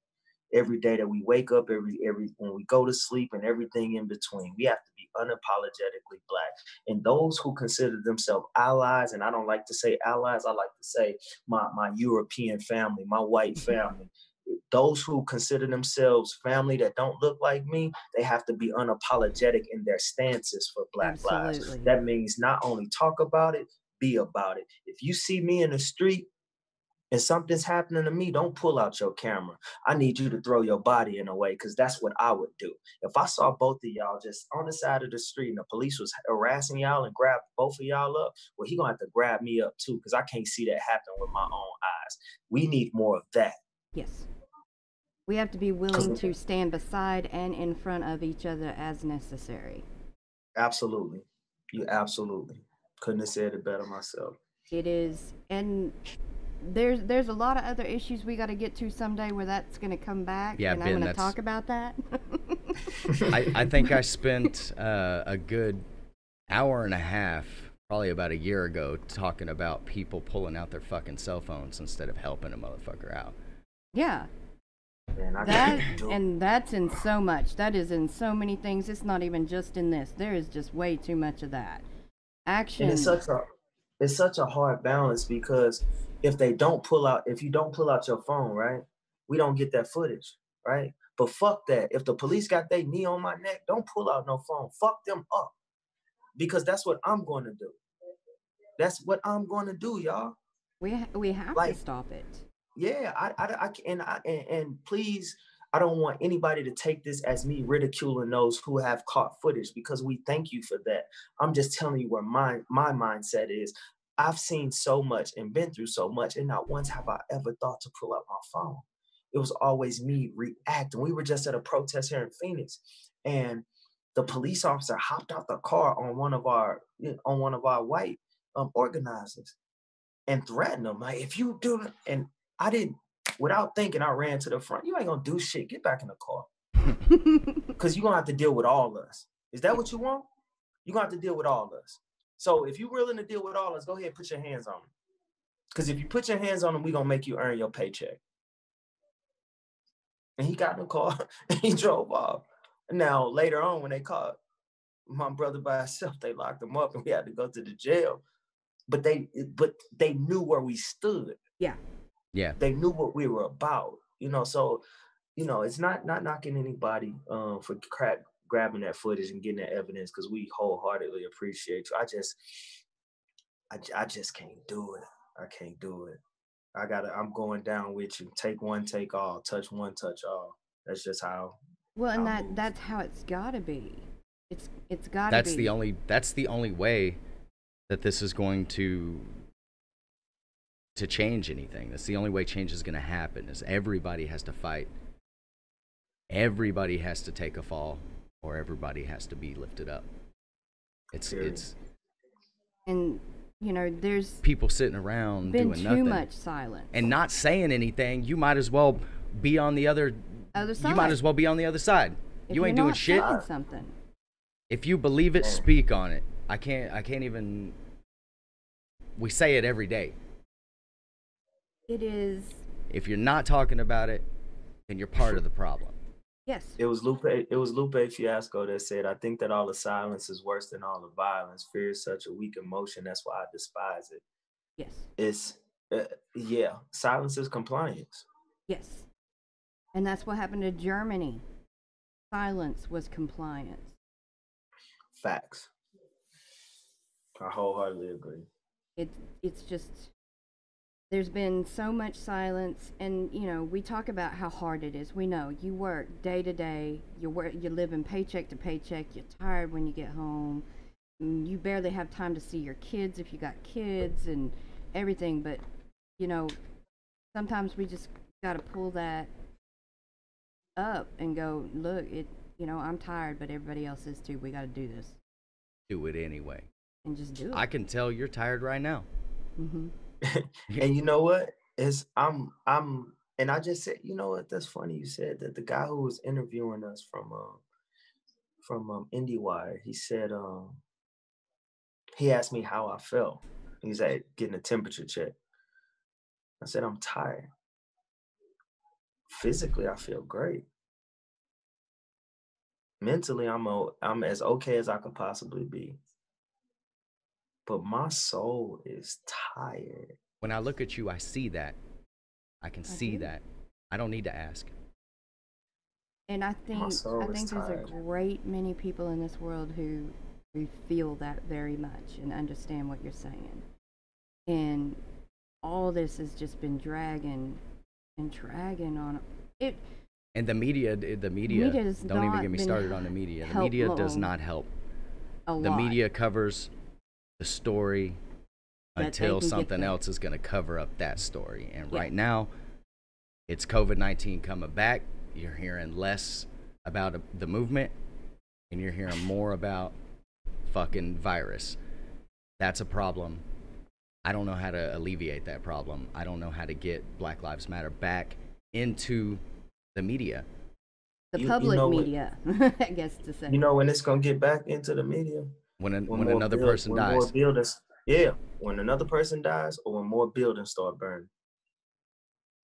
Every day that we wake up, every every when we go to sleep, and everything in between, we have to be unapologetically Black. And those who consider themselves allies, and I don't like to say allies, I like to say my my European family, my white mm-hmm. family those who consider themselves family that don't look like me, they have to be unapologetic in their stances for Black Absolutely. lives. That means not only talk about it, be about it. If you see me in the street and something's happening to me, don't pull out your camera. I need you to throw your body in a way because that's what I would do. If I saw both of y'all just on the side of the street and the police was harassing y'all and grabbed both of y'all up, well, he gonna have to grab me up too because I can't see that happen with my own eyes. We need more of that. Yes. We have to be willing to stand beside and in front of each other as necessary. Absolutely. You absolutely couldn't have said it better myself. It is, and there's there's a lot of other issues we got to get to someday where that's going to come back. Yeah, and Ben, I'm going to talk about that. [LAUGHS] I, I think I spent uh, a good hour and a half, probably about a year ago, talking about people pulling out their fucking cell phones instead of helping a motherfucker out. yeah, Man, I that can't do it. and that's in so much. That is in so many things. It's not even just in this. There is just way too much of that. Action. and it's such a it's such a hard balance because if they don't pull out if you don't pull out your phone right we don't get that footage right but fuck that if the police got their knee on my neck don't pull out no phone fuck them up because that's what i'm going to do that's what i'm going to do y'all we ha- we have like- to stop it. Yeah i i, I can- and I and, and please i don't want anybody to take this as me ridiculing those who have caught footage because we thank you for that. I'm just telling you where my my mindset is. I've seen so much and been through so much and not once have i ever thought to pull out my phone. It was always me reacting. We were just at a protest here in phoenix and the police officer hopped out the car on one of our on one of our white um, organizers and threatened them like if you do it and I didn't, without thinking, I ran to the front. You ain't gonna do shit. Get back in the car. [LAUGHS] Cause you're gonna have to deal with all of us. Is that what you want? You're gonna have to deal with all of us. So if you're willing to deal with all of us, go ahead and put your hands on them. Cause if you put your hands on them, we're gonna make you earn your paycheck. And he got in the car and [LAUGHS] he drove off. Now later on, when they caught my brother by himself, they locked him up and we had to go to the jail. But they but they knew where we stood Yeah, they knew what we were about you know so you know it's not not knocking anybody um for crack grabbing that footage and getting that evidence because we wholeheartedly appreciate you i just I, I just can't do it i can't do it i gotta i'm going down with you take one take all touch one touch all that's just how well, and I'll that move. that's how it's got to be. It's it's got to be. that's the only that's the only way that this is going to to change anything. That's the only way change is going to happen. Is everybody has to fight. Everybody has to take a fall, or everybody has to be lifted up. It's Period. it's and you know there's people sitting around been doing too nothing much silence. and not saying anything. You might as well be on the other. Other side. You might as well be on the other side. If you you're ain't doing not shit. saying Something. If you believe it, oh. speak on it. I can't. I can't even. We say it every day. It is If you're not talking about it, then you're part of the problem. yes. it was lupe it was lupe fiasco that said i think that all the silence is worse than all the violence fear is such a weak emotion that's why i despise it Yes. it's uh, yeah silence is compliance Yes. And that's what happened to Germany. Silence was compliance. facts i wholeheartedly agree It it's just there's been so much silence and you know, we talk about how hard it is. We know you work day to day, you work you live in paycheck to paycheck, you're tired when you get home. You barely have time to see your kids if you got kids and everything, but you know, sometimes we just got to pull that up and go, look, it you know, I'm tired, but everybody else is too. We got to do this Do it anyway. and just do it. I can tell you're tired right now. hmm [LAUGHS] and you know what is i'm i'm and I just said, you know what? That's funny. You said that the guy who was interviewing us from um, from um, IndieWire, he said um, he asked me how I felt. He's like getting a temperature check. I said I'm tired. Physically, I feel great. Mentally, I'm a, I'm as okay as I could possibly be. But my soul is tired. When I look at you, I see that. I can see do. that. I don't need to ask. And I think I is think there's tired. a great many people in this world who who feel that very much and understand what you're saying. And all this has just been dragging and dragging on it. And the media, the media, Media has don't even get me started on the media. The media does not help. A The lot. media covers the story That until something else is going to cover up that story. And Yeah. right now, it's COVID 19 coming back. You're hearing less about uh, the movement and you're hearing more about fucking virus. That's a problem. I don't know how to alleviate that problem. I don't know how to get Black Lives Matter back into the media. the You- you public know what- media, [LAUGHS] I guess to say. You know when it's gonna get back into the media? When, an, When when another build- person when more dies. buildings, yeah, when another person dies or when more buildings start burning.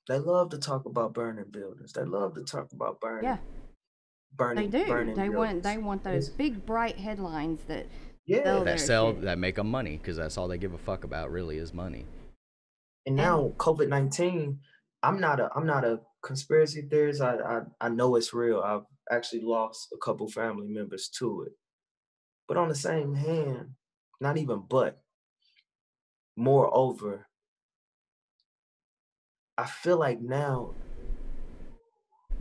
They love to talk about burning buildings. They love to talk about burning. Yeah. burning. they do. Burning They want they want those It's- big bright headlines that Yeah, sell that sell shit. that make them money because that's all they give a fuck about really is money and now COVID nineteen. I'm not a I'm not a conspiracy theorist. I, I I know it's real. I've actually lost a couple family members to it. But on the same hand, not even but. Moreover, I feel like now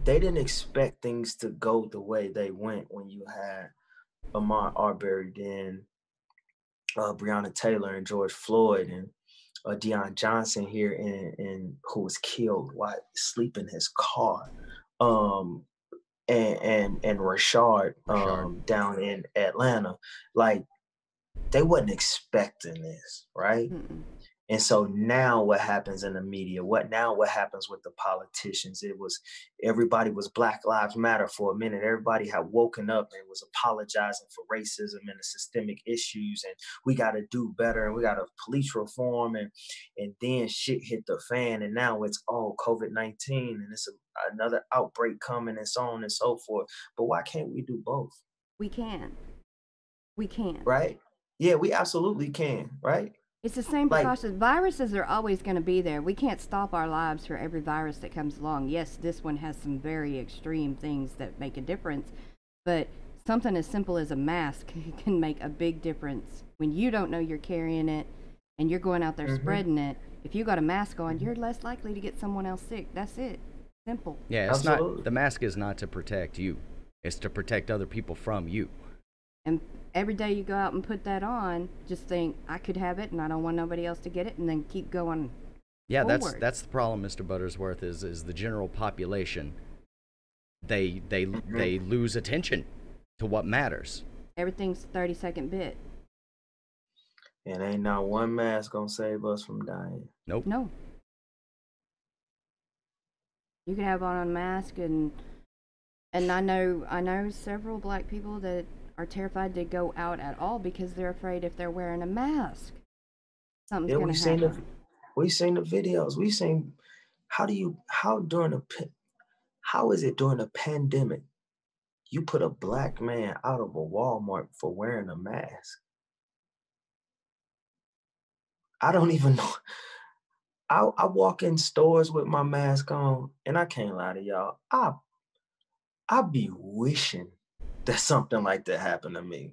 they didn't expect things to go the way they went when you had Ahmaud Arbery, then uh, Breonna Taylor and George Floyd and uh, Dion Johnson here in, in who was killed while asleep in his car. Um, and and and Rayshard, Rayshard. um, down in Atlanta, like they wasn't expecting this, right? mm-mm. And so now what happens in the media? What now what happens with the politicians? It was everybody was Black Lives Matter for a minute. Everybody had woken up and was apologizing for racism and the systemic issues and we gotta do better and we gotta police reform and and then shit hit the fan and now it's all COVID-19 and it's a, another outbreak coming and so on and so forth. But why can't we do both? we can. We can. Right? Yeah, we absolutely can, right? It's the same Like- precautions. Viruses are always going to be there. We can't stop our lives for every virus that comes along. Yes, this one has some very extreme things that make a difference, but something as simple as a mask [LAUGHS] can make a big difference. When you don't know you're carrying it and you're going out there Mhm. spreading it, if you got a mask on, you're less likely to get someone else sick. That's it. Simple. yeah it's Absolutely. not the mask is not to protect you it's to protect other people from you And every day you go out and put that on, just think, I could have it and I don't want nobody else to get it, and then keep going. yeah that's Forward. that's the problem mr buttersworth is is the general population they they Mhm. they lose attention to what matters Everything's 30 second bit. And ain't not one mask gonna save us from dying. nope No. You can have on a mask and and I know I know several black people that are terrified to go out at all because they're afraid if they're wearing a mask, something's Yeah, gonna we've seen the happen. we've seen the videos. We've seen how do you how during a how is it during a pandemic you put a black man out of a Walmart for wearing a mask? I don't even know. [LAUGHS] I, I walk in stores with my mask on, and I can't lie to y'all. I I be wishing that something like that happened to me.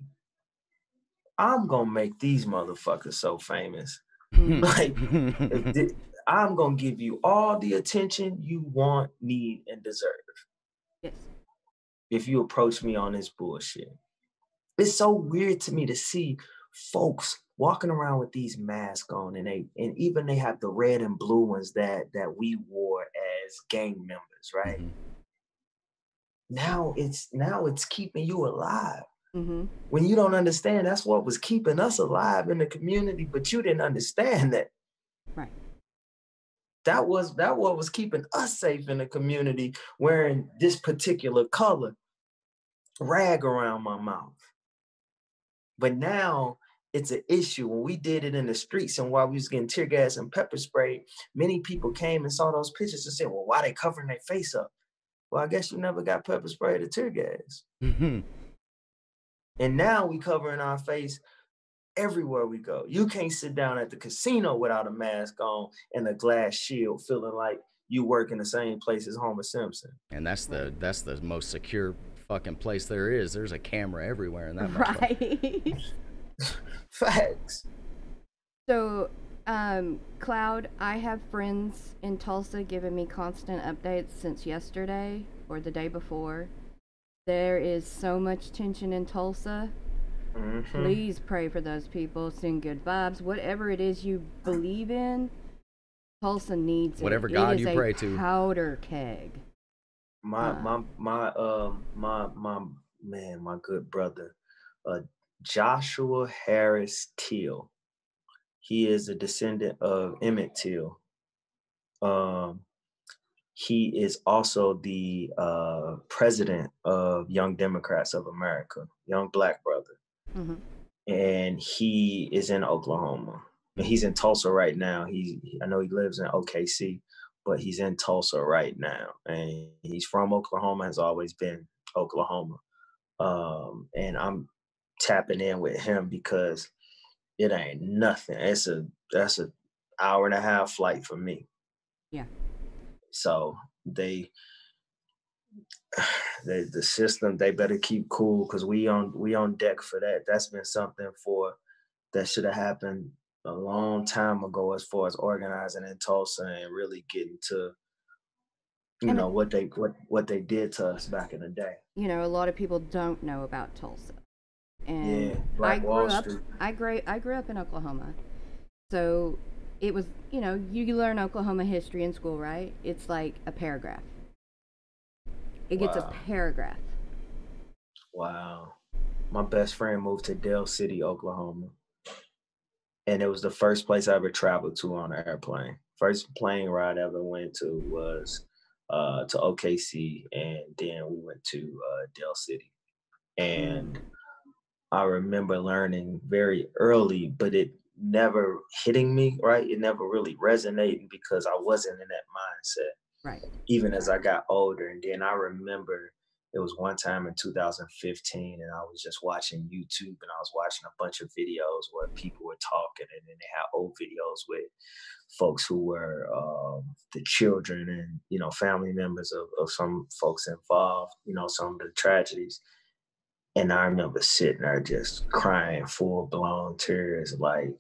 I'm gonna make these motherfuckers so famous. [LAUGHS] Like, [LAUGHS] If I'm gonna give you all the attention you want, need, and deserve Yes. if you approach me on this bullshit. It's so weird to me to see folks walking around with these masks on and they and even they have the red and blue ones that that we wore as gang members, right? Mhm. Now it's now it's keeping you alive. Mm-hmm. When you don't understand, that's what was keeping us alive in the community, but you didn't understand that Right. that was that what was keeping us safe in the community wearing this particular color rag around my mouth but now it's an issue when we did it in the streets and while we was getting tear gas and pepper spray many people came and saw those pictures and said well why they covering their face up well i guess you never got pepper spray or tear gas Mhm. and now we covering our face everywhere we go. You can't sit down at the casino without a mask on and a glass shield, feeling like you work in the same place as Homer Simpson. and that's the that's the most secure fucking place there is. There's a camera everywhere in that. Right. [LAUGHS] [LAUGHS] Facts. so, um, Cloud, I have friends in Tulsa giving me constant updates since yesterday or the day before. There is so much tension in Tulsa. Mhm. Please pray for those people. Send good vibes. Whatever it is you believe in, Tulsa needs it. Whatever God you a pray to. Powder keg. My Uh. my my um my my man, my good brother, uh Joshua Harris-Till. He is a descendant of Emmett Till. Um he is also the uh, president of Young Democrats of America, Young Black Brother. hmm and he is in Oklahoma. And he's in Tulsa right now. He I know he lives in OKC, but he's in Tulsa right now. And he's from Oklahoma, has always been Oklahoma. Um, and I'm tapping in with him because it ain't nothing. It's a that's a hour and a half flight for me. Yeah. So they [SIGHS] the the system they better keep cool because we on we on deck for that. That's been something for that should have happened a long time ago as far as organizing in Tulsa and really getting to you And know what they what what they did to us back in the day. You know, a lot of people don't know about Tulsa. And Yeah, I grew Wall up Street. I grew I grew up in Oklahoma. So it was, you know, you learn Oklahoma history in school, right? It's like a paragraph. It gets Wow. a paragraph. Wow. My best friend moved to Del City, Oklahoma. And it was the first place I ever traveled to on an airplane. First plane ride I ever went to was uh, to OKC, and then we went to uh, Dale City. And I remember learning very early, but it never hitting me, right? It never really resonating because I wasn't in that mindset Right. even as I got older. And then I remember it was one time in 2015, and I was just watching YouTube and I was watching a bunch of videos where people were talking, and then they had old videos with folks who were um, the children and you know family members of, of some folks involved, you know, some of the tragedies. And I remember sitting there just crying full blown tears, like,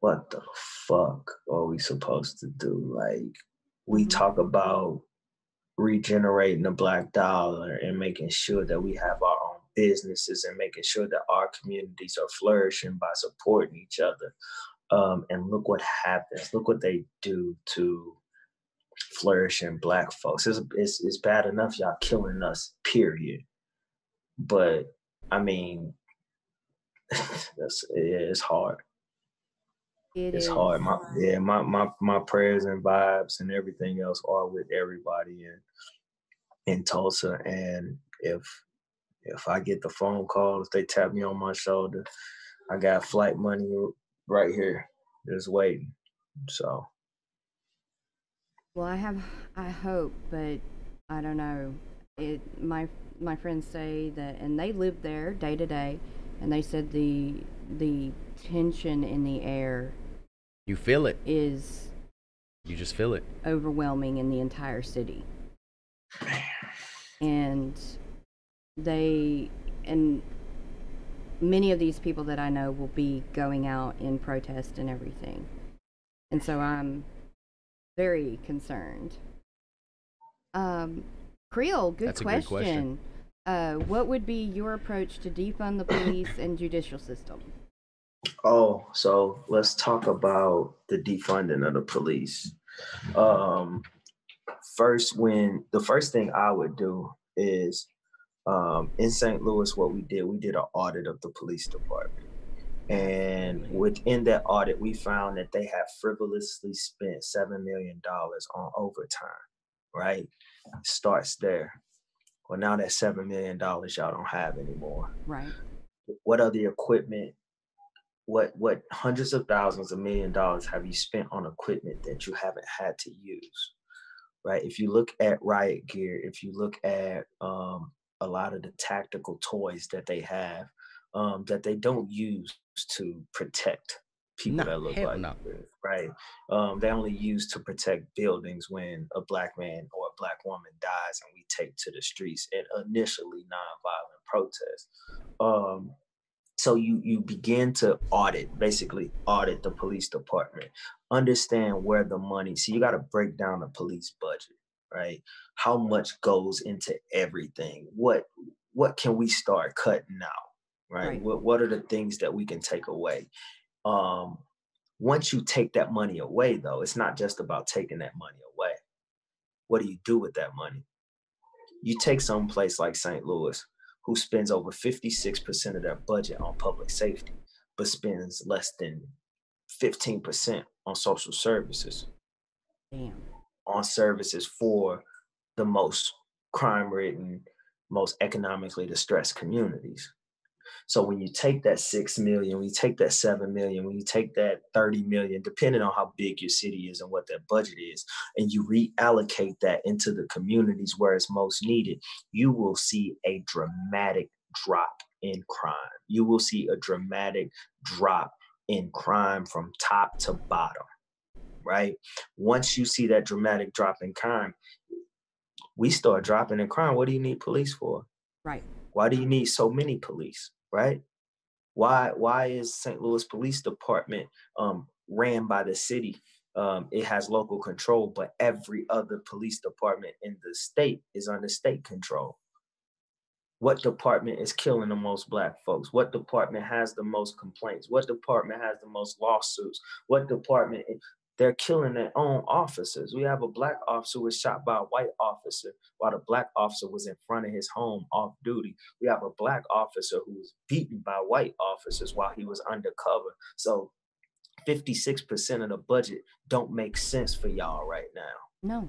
what the fuck are we supposed to do? Like, we Mhm. talk about regenerating the black dollar and making sure that we have our own businesses and making sure that our communities are flourishing by supporting each other. Um, and look what happens. Look what they do to flourishing black folks. It's, it's, it's bad enough y'all killing us, period. But I mean, [LAUGHS] that's, it's hard It it's is- hard. My yeah, my my my prayers and vibes and everything else are with everybody in in Tulsa. And if if I get the phone call, if they tap me on my shoulder, I got flight money right here, just waiting. So Well, I have, I hope, but I don't know. It my my friends say that, and they live there day to day, and they said the the tension in the air You feel it. is You just feel it. overwhelming in the entire city, and they and many of these people that I know will be going out in protest and everything, and so I'm very concerned. Um, Creole, good That's a question. good question. Uh, what would be your approach to defund the police and judicial system? Oh, so let's talk about the defunding of the police. Um, first, when the first thing I would do is um, in St. Louis, what we did, we did an audit of the police department. And within that audit, we found that they had frivolously spent $7 million on overtime, right? Starts there. Well, now that $7 million y'all don't have anymore. Right. What other equipment, what what hundreds of thousands of million dollars have you spent on equipment that you haven't had to use? Right. If you look at riot gear, if you look at um, a lot of the tactical toys that they have, um, that they don't use to protect people No, that look hell like no. right? Um, they only use to protect buildings when a black man or a black woman dies, and we take to the streets in initially nonviolent protest. Um, so you you begin to audit, basically audit the police department, understand where the money. So you got to break down the police budget, right? How much goes into everything? What what can we start cutting out? right? Right. What what are the things that we can take away? Um, once you take that money away, though, it's not just about taking that money away. What do you do with that money? You take some place like St. Louis, who spends over 56% of their budget on public safety, but spends less than 15% on social services, Damn. on services for the most crime ridden, most economically distressed communities. So when you take that six million, when you take that seven million, when you take that 30 million, depending on how big your city is and what that budget is, and you reallocate that into the communities where it's most needed, you will see a dramatic drop in crime. You will see a dramatic drop in crime from top to bottom, right? Once you see that dramatic drop in crime, we start dropping in crime. What do you need police for? Right. Why do you need so many police, right? Why why is St. Louis Police Department um, ran by the city? Um, it has local control, but every other police department in the state is under state control. What department is killing the most black folks? What department has the most complaints? What department has the most lawsuits? What department they're killing their own officers. We have a black officer was shot by a white officer while the black officer was in front of his home off duty. We have a black officer who was beaten by white officers while he was undercover. So 56% of the budget don't make sense for y'all right now. No.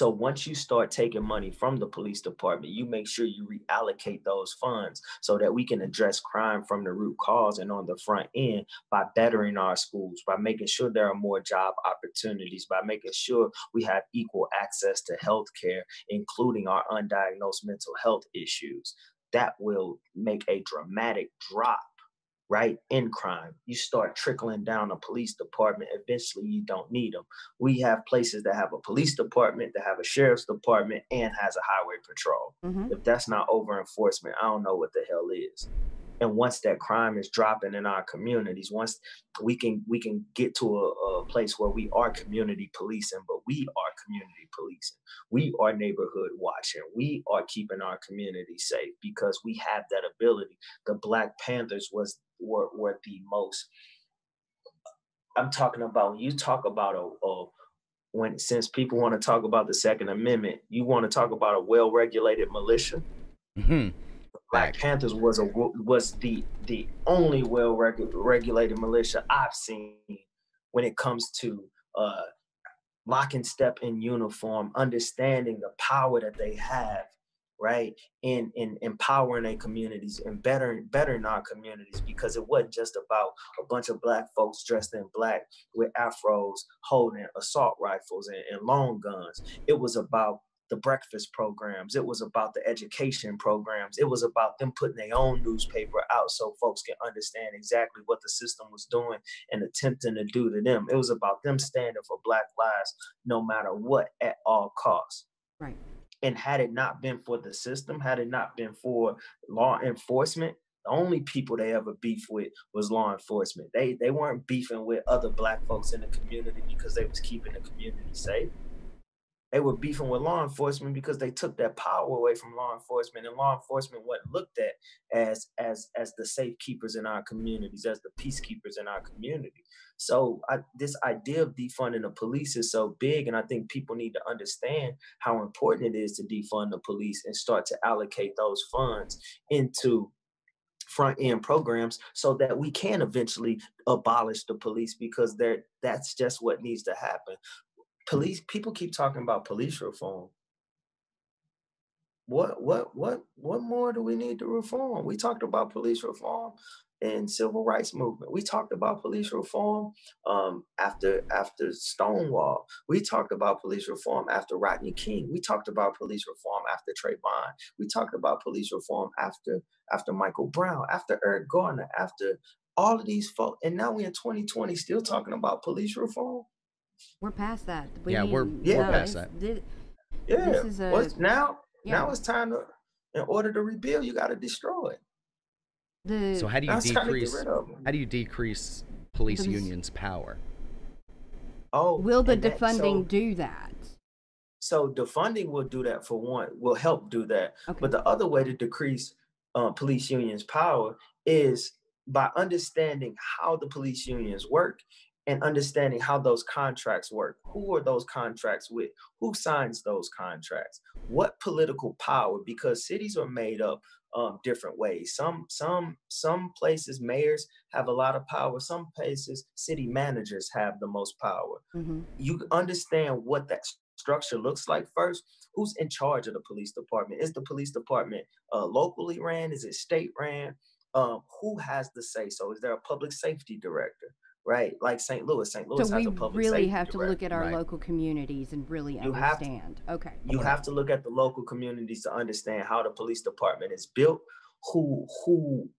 So once you start taking money from the police department, you make sure you reallocate those funds so that we can address crime from the root cause and on the front end by bettering our schools, by making sure there are more job opportunities, by making sure we have equal access to health care, including our undiagnosed mental health issues. That will make a dramatic drop right in crime you start trickling down a police department eventually you don't need them we have places that have a police department that have a sheriff's department and has a highway patrol. Hmm if that's not over enforcement i don't know what the hell is. And once that crime is dropping in our communities once we can we can get to a, a place where we are community policing but we are community policing. We are neighborhood watching. We are keeping our community safe because we have that ability. The black panthers was were, were the most i'm talking about you talk about a, a when since people want to talk about the second amendment you want to talk about a well-regulated militia? Hmm Black Panthers was a was the the only well regulated militia I've seen when it comes to uh, lock and step in uniform, understanding the power that they have, right, in in empowering their communities and bettering bettering our communities because it wasn't just about a bunch of black folks dressed in black with afros holding assault rifles and, and long guns. It was about the breakfast programs. It was about the education programs. It was about them putting their own newspaper out so folks can understand exactly what the system was doing and attempting to do to them. It was about them standing for Black lives no matter what at all costs. Right. And had it not been for the system, mm. had it not been for law enforcement, the only people they ever beef with was law enforcement. They they weren't beefing with other black folks in the community because they was keeping the community safe. They were beefing with law enforcement because they took that power away from law enforcement and law enforcement wasn't looked at as as as the safekeepers in our communities as the peacekeepers in our community so I, this idea of defunding the police is so big and i think people need to understand how important it is to defund the police and start to allocate those funds into front end programs so that we can eventually abolish the police because that's just what needs to happen. Police people keep talking about police reform. What what what what more do we need to reform? We talked about police reform in civil rights movement. We talked about police reform um, after after Stonewall. We talked about police reform after Rodney King. We talked about police reform after Trayvon. We talked about police reform after after Michael Brown, after Eric Garner, after all of these folks. And now we're in 2020 still talking about police reform. We're past that. We Yeah, need- we're- Yeah. we're past that. thi- Yeah. This is a- What's now yeah. now it's time to in order to rebuild, you got to destroy it. The, So how do you Now it's time to get decrease rid of 'em. how do you decrease police There's- unions' power? Oh, will the and that- defunding so- do that? So defunding will do that for one, will help do that. Okay. But the other way to decrease uh, police unions' power is by understanding how the police unions work and understanding how those contracts work. Who are those contracts with? Who signs those contracts? What political power? Because cities are made up um, different ways. Some some some places mayors have a lot of power. Some places city managers have the most power Mhm. you understand what that structure looks like first. Who's in charge of the police department? Is the police department uh, locally ran? Is it state ran? Um, who has the say so? Is there a public safety director? Right, like St. Louis. St. Louis So has a public really have to director. look at our Right. local communities and really You have to- understand. Okay. You have to look at the local communities to understand how the police department is built, who who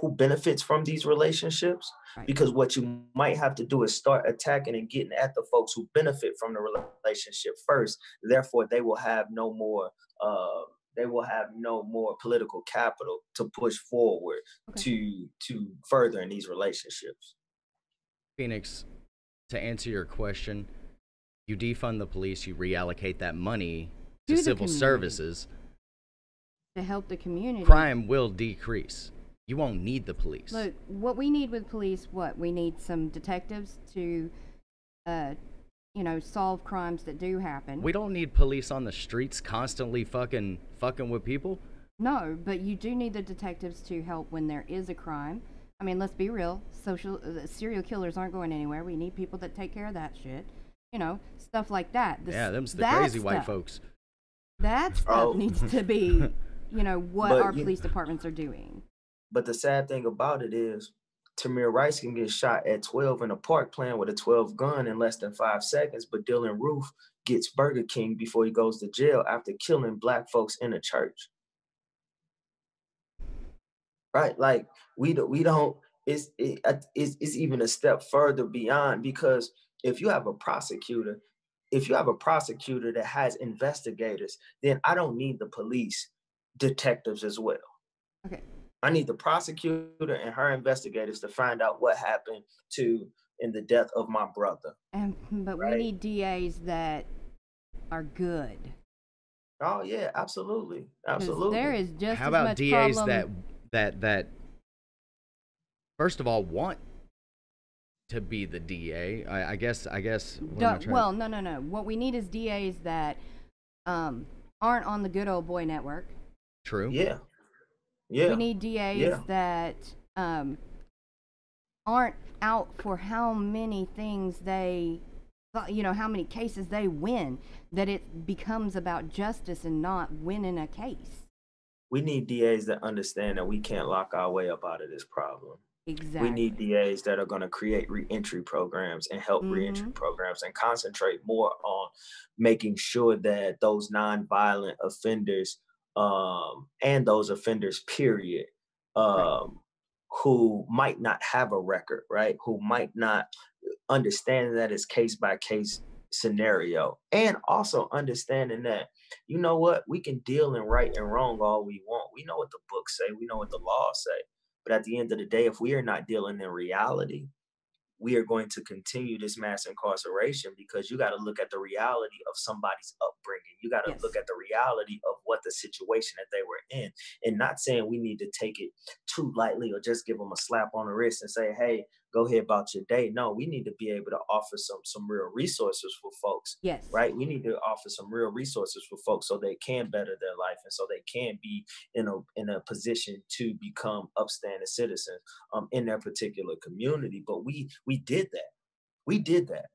who benefits from these relationships. Right. Because what you might have to do is start attacking and getting at the folks who benefit from the relationship first. Therefore, they will have no more. Uh, they will have no more political capital to push forward Okay. to to further in these relationships. Phoenix, to answer your question, you defund the police, you reallocate that money to To civil services, to help the community. crime will decrease. You won't need the police. Look, what we need with police, what we need some detectives to, uh, you know, solve crimes that do happen. we don't need police on the streets constantly fucking fucking with people. no, but you do need the detectives to help when there is a crime. I mean, let's be real. Social uh, serial killers aren't going anywhere. We need people that take care of that shit. You know, stuff like that. The yeah, them's the that crazy white folks. That stuff Oh. needs to be, [LAUGHS] you know, what But our you- police departments are doing. But the sad thing about it is, Tamir Rice can get shot at 12 in a park playing with a 12 gun in less than five seconds, but Dylann Roof gets Burger King before he goes to jail after killing black folks in a church. Right? Like we don't, we don't. It's it, uh, it's it's even a step further beyond because if you have a prosecutor, if you have a prosecutor that has investigators, then I don't need the police detectives as well. Okay. I need the prosecutor and her investigators to find out what happened to in the death of my brother. And but Right. we need DAs that are good. Oh yeah, absolutely absolutely. There is just How as about much DAs problem. that that that first of all want to be the DA? I, I guess I guess what I well, no, no, no. What we need is DAs that um, aren't on the good old boy network. true. yeah, yeah, We need DAs Yeah. that um, aren't out for how many things they, you know, how many cases they win. That it becomes about justice and not winning a case. we need DAs that understand that we can't lock our way up out of this problem. Exactly. We need DAs that are going to create reentry programs and help reentry Mhm. programs and concentrate more on making sure that those nonviolent offenders um, and those offenders, period, um, who might not have a record, right? Who might not understand that it's case by case scenario, and also understanding that you know what we can deal in right and wrong all we want. We know what the books say, we know what the laws say, but at the end of the day, if we are not dealing in reality, we are going to continue this mass incarceration because you got to look at the reality of somebody's upbringing. You got to Yes. look at the reality of what the situation that they were in, and not saying we need to take it too lightly or just give them a slap on the wrist and say, "Hey, go ahead about your day. No, we need to be able to offer some some real resources for folks. Yes. Right? We need to offer some real resources for folks so they can better their life and so they can be in a in a position to become upstanding citizens um in their particular community. But we we did that. We did that.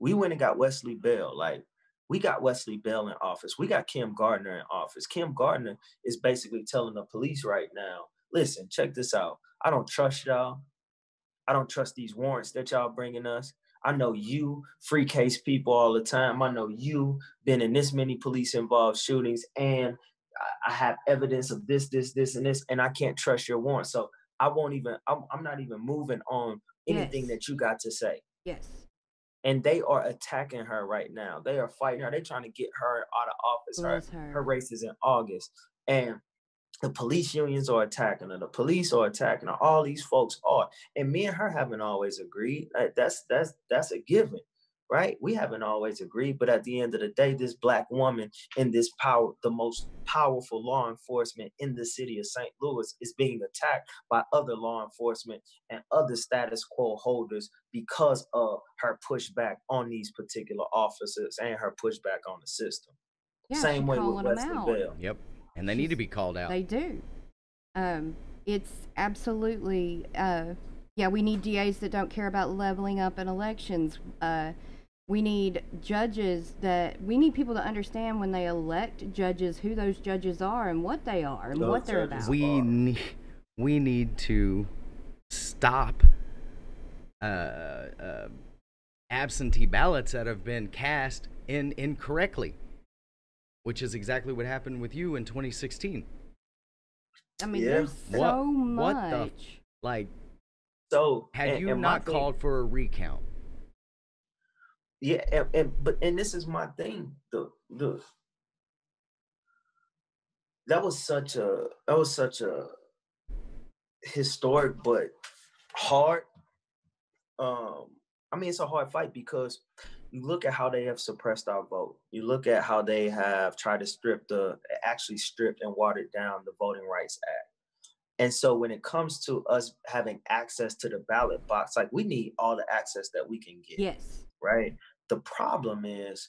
We went and got Wesley Bell. Like we got Wesley Bell in office. We got Kim Gardner in office. Kim Gardner is basically telling the police right now, listen, check this out. I don't trust y'all. I don't trust these warrants that y'all bringing us. I know you free case people all the time. I know you been in this many police involved shootings, and I have evidence of this, this, this, and this, and I can't trust your warrant. So I won't even. I'm, I'm not even moving on anything Yes. that you got to say. Yes. And they are attacking her right now. They are fighting her. They're trying to get her out of office. Her, her. her race is in August, and the police unions are attacking her. The police are attacking her. All these folks are, and me and her haven't always agreed. Like, That's that's that's a given, right? We haven't always agreed, but at the end of the day, this black woman in this power, the most powerful law enforcement in the city of St. Louis, is being attacked by other law enforcement and other status quo holders because of her pushback on these particular officers and her pushback on the system. Yeah, Same way with calling 'em Wesley. Bell. Yep. And they need to be called out. They do. Um, it's absolutely, uh, yeah, we need DAs that don't care about leveling up in elections. Uh, we need judges that, we need people to understand when they elect judges who those judges are and what they are and Those what they're about. we are. need we need to stop uh, uh, absentee ballots that have been cast in incorrectly, which is exactly what happened with you in 2016. I mean, Yeah. there's What- so what much. the- Like, So had and- you and my not thing- called for a recount? Yeah, and, and but and this is my thing. The the that was such a that was such a historic but hard. Um, I mean, it's a hard fight because you look at how they have suppressed our vote. You look at how they have tried to strip the actually stripped and watered down the Voting Rights Act. And so when it comes to us having access to the ballot box, like we need all the access that we can get Yes. right? The problem is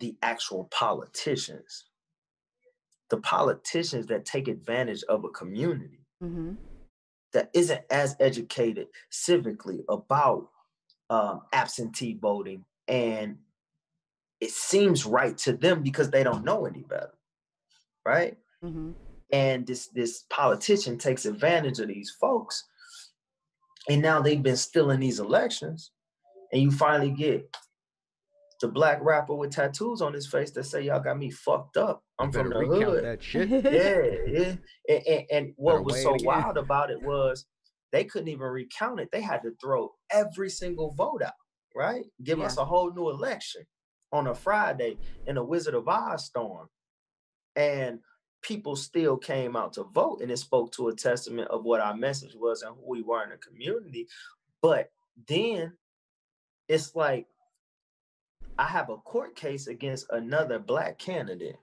the actual politicians, the politicians that take advantage of a community Mm-hmm. that isn't as educated civically about um, absentee voting, and it seems right to them because they don't know any better, right? Mm-hmm. and this this politician takes advantage of these folks and now they've been stealing these elections and you finally get the black rapper with tattoos on his face that say y'all got me fucked up i'm from the hood that [LAUGHS] shit. yeah yeah and, and, and what Better was so wild about it was they couldn't even recount it they had to throw every single vote out right? Give us a whole new election on a friday in a wizard of oz storm and people still came out to vote and it spoke to a testament of what our message was and who we were in the community. But then it's like i have a court case against another black candidate.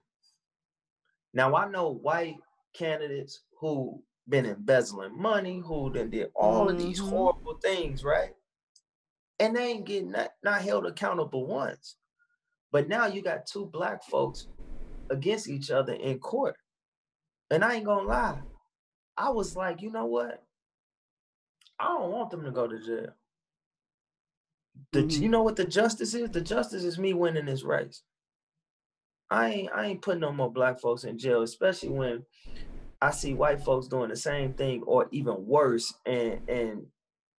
Now i know white candidates who been embezzling money who done did all of these Mhm. horrible things right and they ain't getting not, not held accountable once but now you got two black folks against each other in court. And I ain't gonna lie, I was like, you know what? I don't want them to go to jail. The, Mhm. You know what the justice is? The justice is me winning this race. I ain't I ain't putting no more black folks in jail, especially when I see white folks doing the same thing or even worse and and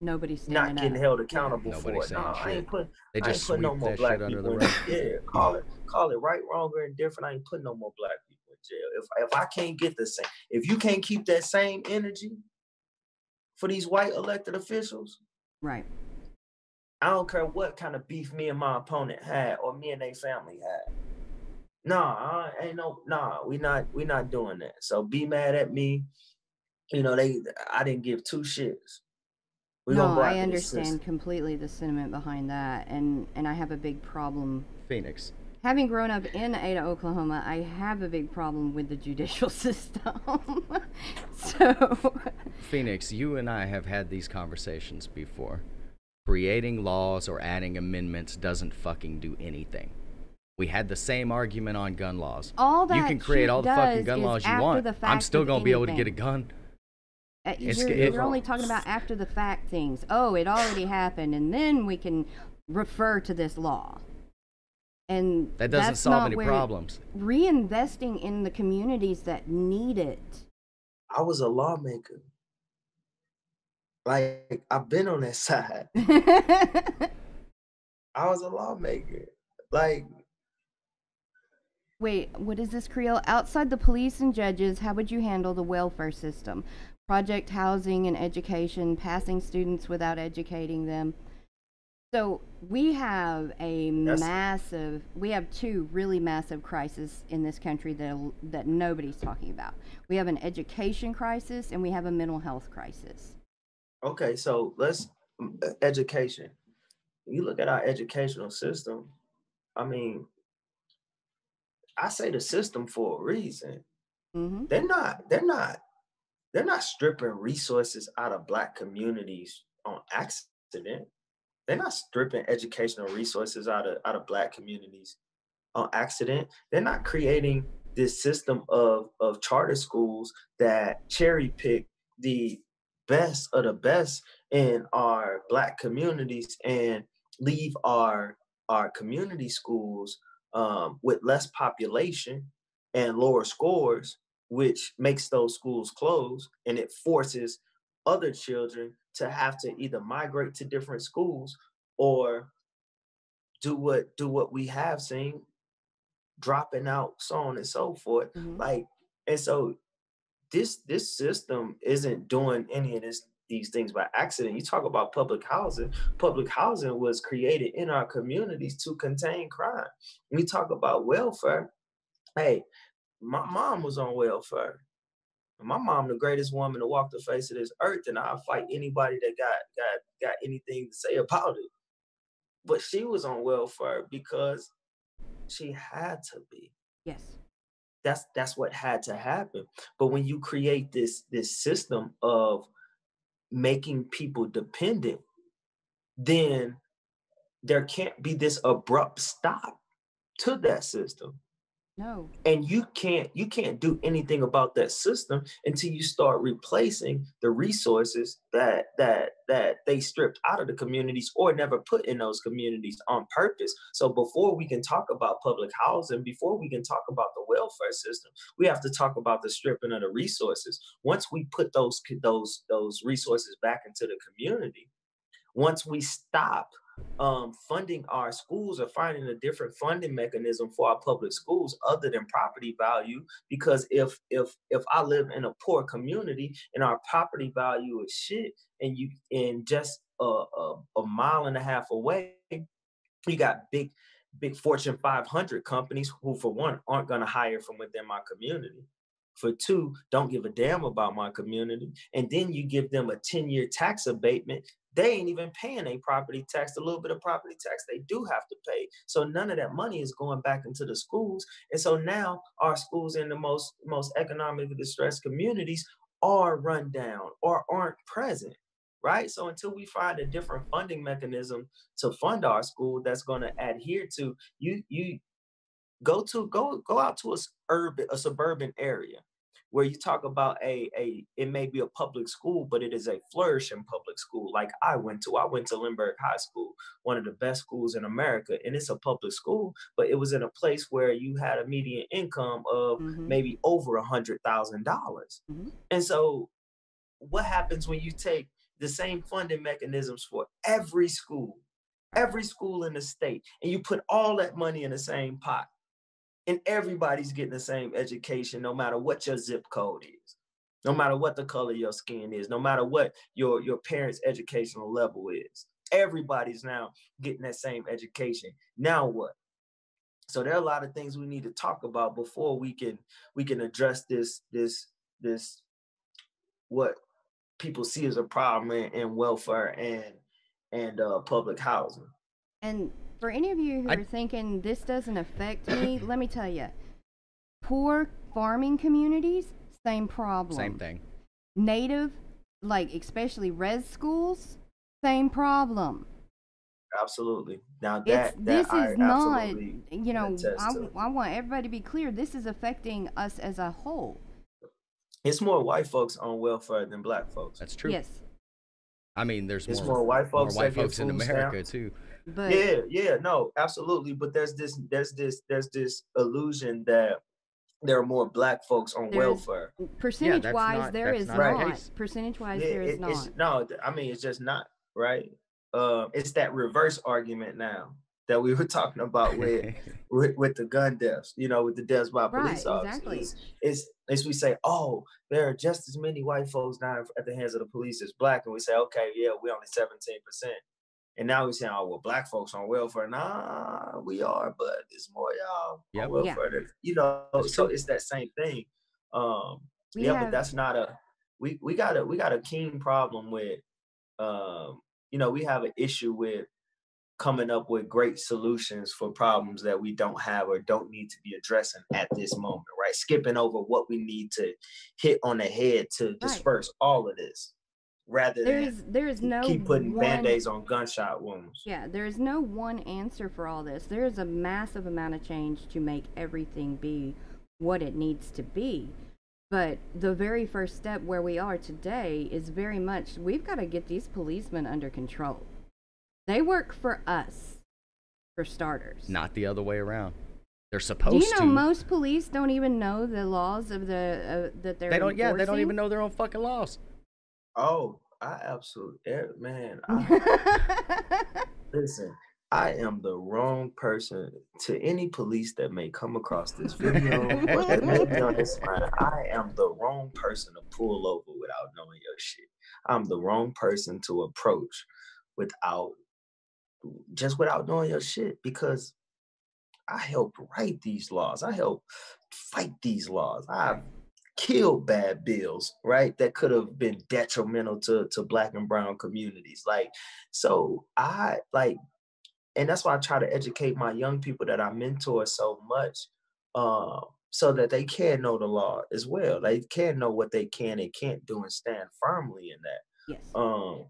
Nobody's not getting up. held accountable Nobody's for it. saying No, I ain't put They I ain't just putting no more black shit under people the in rug. Yeah, call it call it right, wrong, or indifferent. I ain't putting no more black people in jail. If if I can't get the same, if you can't keep that same energy for these white elected officials, Right. I don't care what kind of beef me and my opponent had or me and their family had. Nah, I ain't no nah, we not we not doing that. So be mad at me. You know, they I didn't give two shits. We no, I understand completely the sentiment behind that, and and I have a big problem Phoenix. having grown up in Ada, Oklahoma, I have a big problem with the judicial [LAUGHS] system. [LAUGHS] so, Phoenix, you and I have had these conversations before. Creating laws or adding amendments doesn't fucking do anything. We had the same argument on gun laws. all that you can create all the fucking gun laws you want. I'm still gonna be able to get a gun. Uh, It's- you're, it- you're only talking about after the fact things. Oh, it already happened, and then we can refer to this law. And That doesn't that's solve not any where- problems. Reinvesting in the communities that need it. I was a lawmaker. Like I've been on that [LAUGHS] side. [LAUGHS] I was a lawmaker. Like Wait, what is this, Creel? Outside the police and judges, how would you handle the welfare system? Project housing and education, passing students without educating them. So we have a That's- massive, we have two really massive crises in this country that, that nobody's talking about. We have an education crisis and we have a mental health crisis. Okay, so let's mm, education. You look at our educational system. I mean, I say the system for a reason. hmm They're not. They're not. They're not stripping resources out of black communities on accident. They're not stripping educational resources out of out of black communities on accident. They're not creating this system of of charter schools that cherry pick the best of the best in our black communities and leave our our community schools um, with less population and lower scores, which makes those schools close and it forces other children to have to either migrate to different schools or do what do what we have seen dropping out so on and so forth. Mhm. like and so this this system isn't doing any of this these things by accident. You talk about public housing. Public housing was created in our communities to contain crime. We talk about welfare. Hey my mom was on welfare. My mom the greatest woman to walk the face of this earth and i'll fight anybody that got got got anything to say about it. But she was on welfare because she had to be. Yes. that's that's what had to happen. But when you create this this system of making people dependent then there can't be this abrupt stop to that system No. and you can't you can't do anything about that system until you start replacing the resources that that that they stripped out of the communities or never put in those communities on purpose so before we can talk about public housing before we can talk about the welfare system we have to talk about the stripping of the resources once we put those those those resources back into the community once we stop um, funding our schools or finding a different funding mechanism for our public schools other than property value. Because if if if i live in a poor community and our property value is shit and you in just a, a, a mile and a half away you got big big fortune 500 companies who for one aren't going to hire from within my community for two don't give a damn about my community. And then you give them a 10 year tax abatement. They ain't even paying a property tax a little bit of property tax they do have to pay. So none of that money is going back into the schools. And so now our schools in the most most economically distressed communities are run down or aren't present right? So until we find a different funding mechanism to fund our school that's going to adhere to you you go to go go out to a urban a suburban area where you talk about a a it may be a public school but it is a flourishing public school like i went to i went to lindbergh high school one of the best schools in america and it's a public school but it was in a place where you had a median income of Mhm. maybe over a hundred thousand dollars Mhm. and so what happens when you take the same funding mechanisms for every school every school in the state and you put all that money in the same pot and everybody's getting the same education no matter what your zip code is no matter what the color your skin is no matter what your your parents educational level is. Everybody's now getting that same education. Now what? So there are a lot of things we need to talk about before we can we can address this this this what people see as a problem in, in welfare and and uh, public housing. And For any of you who I- are thinking this doesn't affect me, [COUGHS] let me tell you. Poor farming communities, same problem. Same thing. Native, like especially res schools, same problem. Absolutely. Now that, that this I is not, you know, I. I want everybody to be clear. This is affecting us as a whole. It's more white folks on welfare than black folks. That's true. Yes, I mean, there's It's more, more white folks more white folks in America stamps. too. But Yeah, yeah, no, absolutely. But there's this, there's this, there's this illusion that there are more black folks on There's- welfare. percentage that's wise, not- there not not. Percentage wise, Yeah, there is it- not. no. I mean, it's just not right. Um, it's that reverse argument now that we [LAUGHS] were talking about with [LAUGHS] with, with the gun deaths. You know, with the deaths by police Right, officers. exactly. It's, it's it's we say, oh, there are just as many white folks dying at the hands of the police as black, and we say, okay, yeah, we only seventeen percent. And now we're saying, oh well, black folks on welfare. Nah, we are, but it's more y'all Yep. on Yeah. welfare. than- You know, That's so true. it's that same thing. Um, We yeah, have- but that's not a we we got a we got a keen problem with um you know we have an issue with coming up with great solutions for problems that we don't have or don't need to be addressing at this moment right skipping over what we need to hit on the head to disperse all of this rather there than is there is no keep putting one, band-aids on gunshot wounds Yeah, there is no one answer for all this. There is a massive amount of change to make everything be what it needs to be. But the very first step where we are today is very much we've got to get these policemen under control. They work for us, for starters. Not the other way around. They're Do supposed you know to. most police don't even know the laws of the uh, that they're they don't. Yeah, they don't even know their own fucking laws. Oh i absolutely eh, man [LAUGHS] I, Listen, I am the wrong person to any police that may come across this video or that may be on this line. I am the wrong person to pull over without knowing your shit. I'm the wrong person to approach without just without knowing your shit because I helped write these laws. I helped fight these laws. I've killed bad bills, right? That could have been detrimental to, to black and brown communities. Like, so I like, and that's why I try to educate my young people that I mentor so much, uh, so that they can know the law as well. They can know what they can and can't do and stand firmly in that. yes. Um,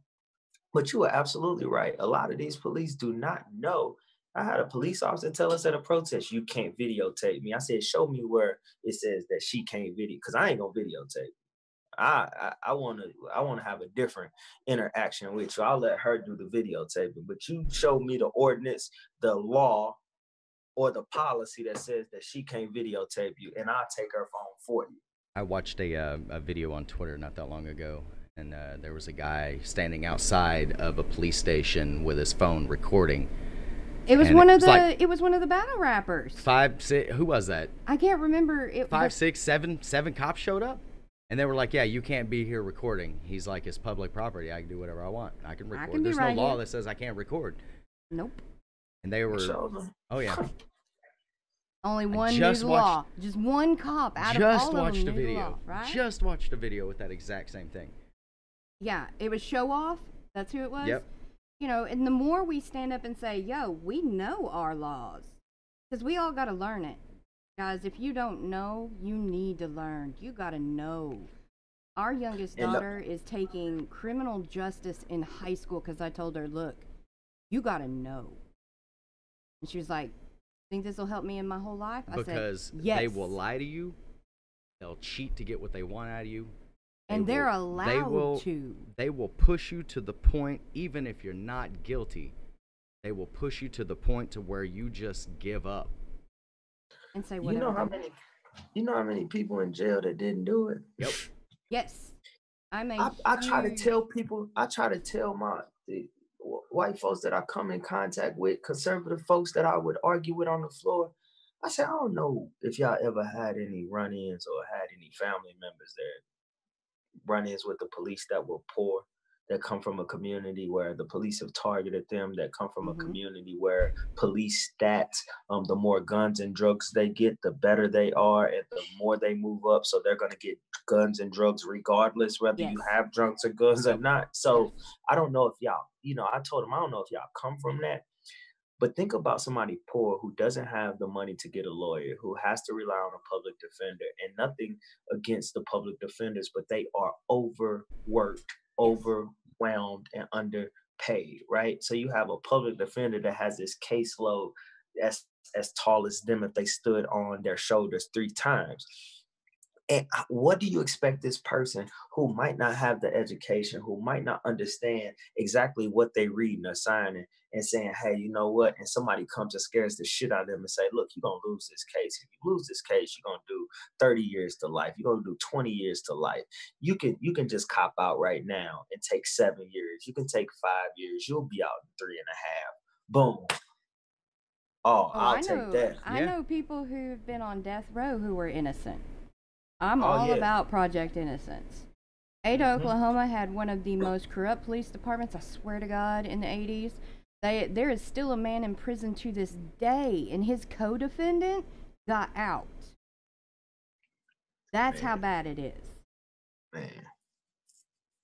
but you are absolutely right. A lot of these police do not know. I had a police officer tell us at a protest, "You can't videotape me." I said, "Show me where it says that she can't video, because I ain't gonna videotape." I I want to I want to have a different interaction with you. I'll let her do the videotaping, but you show me the ordinance, the law, or the policy that says that she can't videotape you, and I'll take her phone for you. I watched a, uh, a video on Twitter not that long ago, and uh, there was a guy standing outside of a police station with his phone recording. It was and one it of was the like- it was one of the battle rappers. Five, six, who was that? I can't remember it. Five, the- six, seven, seven cops showed up, and they were like, "Yeah, you can't be here recording." He's like, "It's public property. I can do whatever I want. I can I record. can be There's right no law here." that says I can't record." Nope. And they were, Show them. oh yeah, [LAUGHS] Only one knew just the watched- law. Just one cop out just of all watched of a them knew the video. law, right? Just watched a video with that exact same thing. yeah, it was show off. That's who it was. Yep. You know, and the more we stand up and say, "Yo, we know our laws," because we all got to learn it, guys. If you don't know, you need to learn. You got to know. Our youngest daughter is taking criminal justice in high school because I told her, "Look, you got to know." And she was like, "Think this will help me in my whole life?" I because said, "Yes." they will lie to you. They'll cheat to get what they want out of you. They and they're will- allowed they will, to. They will push you to the point, even if you're not guilty. They will push you to the point to where you just give up. and say You know how many you know how many people in jail that didn't do it? Yep. [LAUGHS] Yes. I'm a I, I try to tell people, I try to tell my the white folks that I come in contact with, conservative folks that I would argue with on the floor. I say, I don't know if y'all ever had any run-ins or had any family members that run-ins with the police that were poor, that come from a community where the police have targeted them, that come from Mhm. a community where police stats, um, the more guns and drugs they get, the better they are, and the more they move up. So they're gonna get guns and drugs regardless, whether you have drugs or guns or not. So I don't know if y'all, you know, I told them I don't know if y'all come from that, But think about somebody poor who doesn't have the money to get a lawyer, who has to rely on a public defender, and nothing against the public defenders, but they are overworked, overwhelmed, and underpaid, right? So you have a public defender that has this caseload as as tall as them if they stood on their shoulders three times and what do you expect this person who might not have the education, who might not understand exactly what they reading or signing and saying, hey, you know what? And somebody comes and scares the shit out of them and say, look, you're gonna lose this case. If you lose this case, you're gonna do 30 years to life. You're gonna do 20 years to life. You can you can just cop out right now and take seven years. You can take five years. You'll be out in three and a half. Boom. Oh, oh I'll I know, take that. I yeah. know people who've been on death row who were innocent. I'm oh, all yeah. about Project Innocence. Ada, mm-hmm. Oklahoma had one of the most corrupt police departments, I swear to God, in the 80s. They, there is still a man in prison to this day, and his co defendant got out. That's man. how bad it is. Man.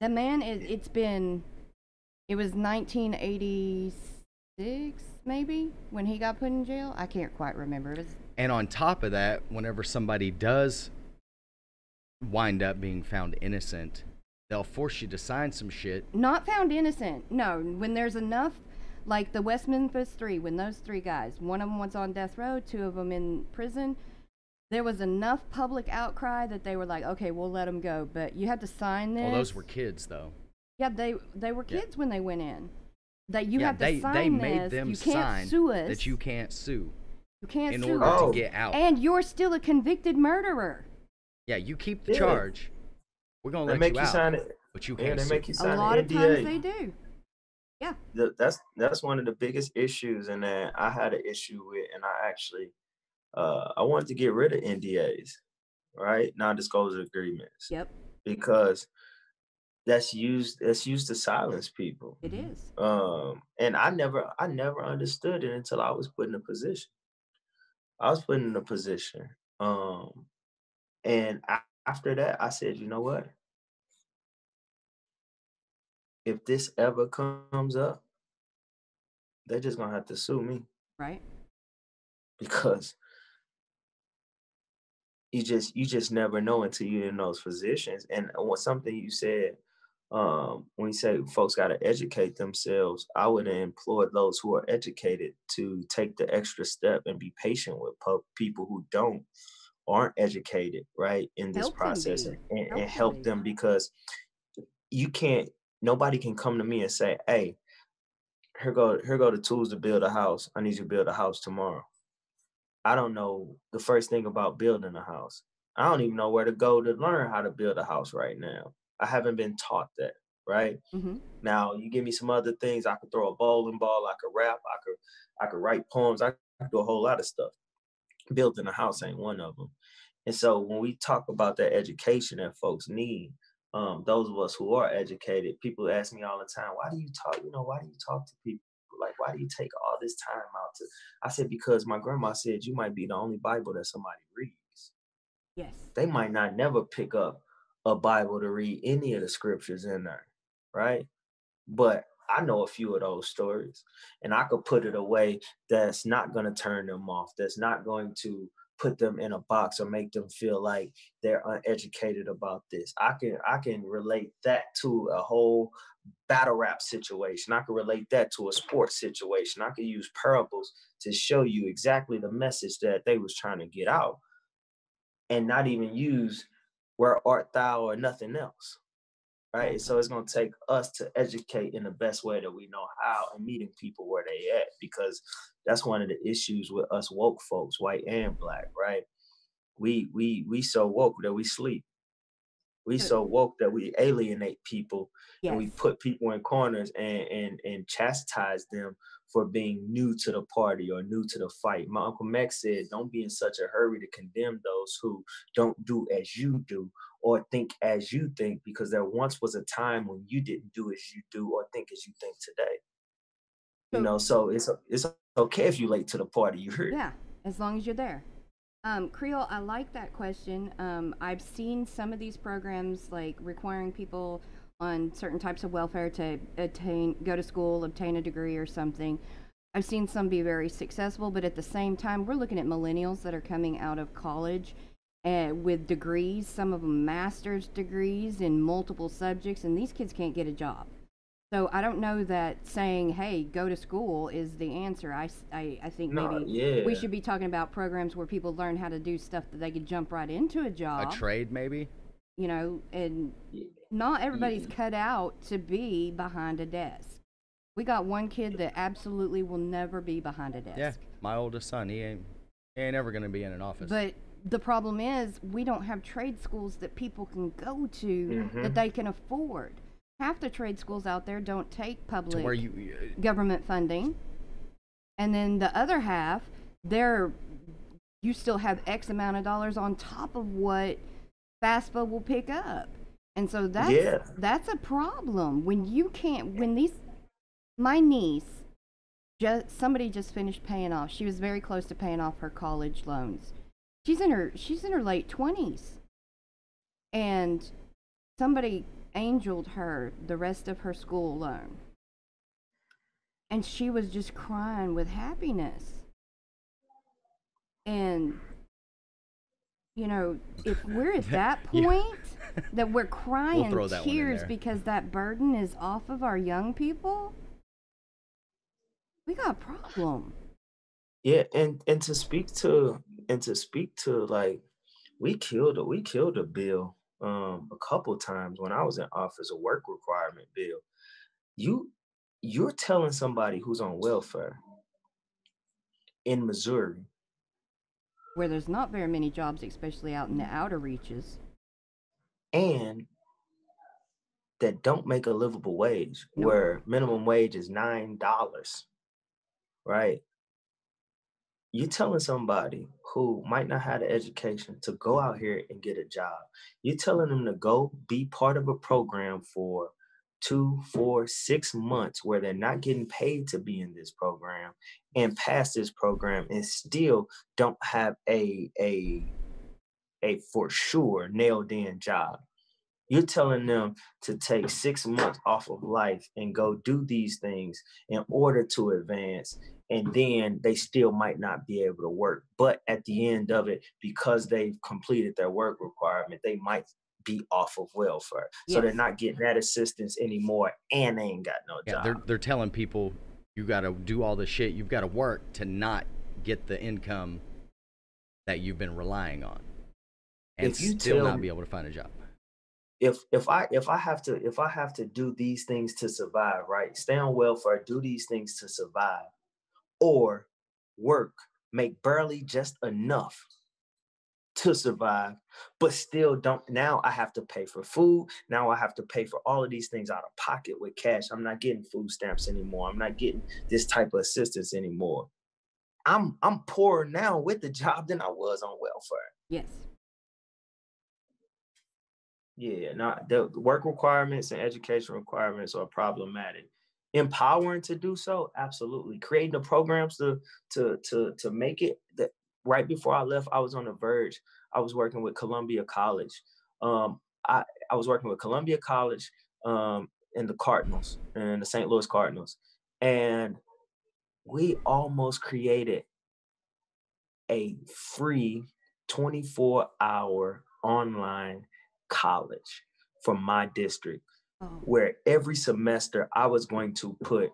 The man, it, it's been, it was 1986, maybe, when he got put in jail. I can't quite remember. It was, and on top of that, whenever somebody does wind up being found innocent, they'll force you to sign some shit. Not found innocent. No, when there's enough, like the West Memphis Three, when those three guys, one of them was on death row, two of them in prison, there was enough public outcry that they were like, okay, we'll let them go. But you had to sign this. Well, those were kids, though. Yeah, they they were kids yeah. when they went in. That you yeah, have to they, sign they made this. them you can't sign sue us. that you can't sue. You can't in sue order us. to get out. And you're still a convicted murderer. Yeah, you keep the yeah. charge. We're gonna they let make you, you out, sign it. But you can't. Yeah, they make you sign a lot of times they do. Yeah. that's that's one of the biggest issues, and that I had an issue with, and I actually, uh, I wanted to get rid of NDAs, right? Non-disclosure agreements. Yep. Because that's used that's used to silence people. It is. Um, and I never I never understood it until I was put in a position. I was put in a position. Um, and after that, I said, you know what? If this ever comes up, they're just gonna have to sue me. Right. Because you just you just never know until you're in those positions. And what something you said, um, when you say folks got to educate themselves, I would implore those who are educated to take the extra step and be patient with people who don't aren't educated right in this help process and, help, and help them because you can't nobody can come to me and say hey here go here go the tools to build a house. I need you to build a house tomorrow. I don't know the first thing about building a house. I don't even know where to go to learn how to build a house right now. I haven't been taught that right? Mm-hmm. now you give me some other things i could throw a bowling ball i could rap i could i could write poems i could do a whole lot of stuff building a house ain't one of them. And so when we talk about that education that folks need, um, those of us who are educated, people ask me all the time, why do you talk, you know, why do you talk to people? Like, why do you take all this time out to? I said, because my grandma said you might be the only Bible that somebody reads. Yes. They might not never pick up a Bible to read any of the scriptures in there, right? But I know a few of those stories, and I could put it away that's not going to turn them off, that's not going to put them in a box or make them feel like they're uneducated about this. I can I can relate that to a whole battle rap situation. I can relate that to a sports situation. I can use parables to show you exactly the message that they was trying to get out and not even use where art thou or nothing else right? So it's going to take us to educate in the best way that we know how and meeting people where they at because that's one of the issues with us woke folks, white and black, right? We we we so woke that we sleep. We so woke that we alienate people yes. and we put people in corners and and and chastise them for being new to the party or new to the fight. My uncle Max said, "Don't be in such a hurry to condemn those who don't do as you do or think as you think because there once was a time when you didn't do as you do or think as you think today. You know, so it's it's okay if you're late to the party. You heard? Yeah, as long as you're there. Um, Creole, I like that question. Um, I've seen some of these programs like requiring people on certain types of welfare to attain, go to school, obtain a degree or something. I've seen some be very successful, but at the same time, we're looking at millennials that are coming out of college and with degrees, some of them master's degrees in multiple subjects, and these kids can't get a job. So I don't know that saying, "Hey, go to school" is the answer. I I think No, maybe yeah. we should be talking about programs where people learn how to do stuff that they could jump right into a job. A trade, maybe. You know, and not everybody's Yeah. cut out to be behind a desk. We got one kid that absolutely will never be behind a desk. Yeah, my oldest son, he ain't, he ain't ever gonna be in an office. But the problem is, we don't have trade schools that people can go to Mhm. that they can afford. Half the trade schools out there don't take to public where you, you- government funding, and then the other half, they're you still have X amount of dollars on top of what FAFSA will pick up, and so that's Yeah. that's a problem when you can't when these my niece just somebody just finished paying off. She was very close to paying off her college loans. She's in her she's in her late twenties, and somebody angeled her the rest of her school loan, and she was just crying with happiness. And you know, if [LAUGHS] we're at that Yeah. point that we're [LAUGHS] crying throw that tears because that burden is off of our young people, we got a problem. Yeah, and and to speak to and to speak to like we killed a we killed a bill um a couple times when I was in office, a work requirement bill. You you're telling somebody who's on welfare in Missouri, Where there's not very many jobs, especially out in the mm-hmm. outer reaches. and that don't make a livable wage, No. where minimum wage is nine dollars, right? You're telling somebody who might not have the education to go out here and get a job. You're telling them to go be part of a program for two, four, six months where they're not getting paid to be in this program and pass this program and still don't have a a a for sure nailed in job. You're telling them to take six months off of life and go do these things in order to advance. And then they still might not be able to work. But at the end of it, because they've completed their work requirement, they might be off of welfare. So they're not getting that assistance anymore and they ain't got no yeah, job. they're they're telling people you got to do all this shit. You've got to work to not get the income that you've been relying on, and you still tell not me- be able to find a job. if if I if I have to if I have to do these things to survive, right? Stay on welfare, do these things to survive, or work, make barely just enough to survive, but still don't now I have to pay for food. Now I have to pay for all of these things out of pocket with cash. I'm not getting food stamps anymore. I'm not getting this type of assistance anymore. I'm I'm poorer now with the job than I was on welfare. Yes. Yeah, now the work requirements and education requirements are problematic. Empowering to do so, absolutely. Creating the programs to to to to make it that right before I left, I was on the verge. I was working with Columbia College. Um, I, I was working with Columbia College um and the Cardinals and the St. Louis Cardinals. And we almost created a free 24 hour online college for my district Oh, where every semester I was going to put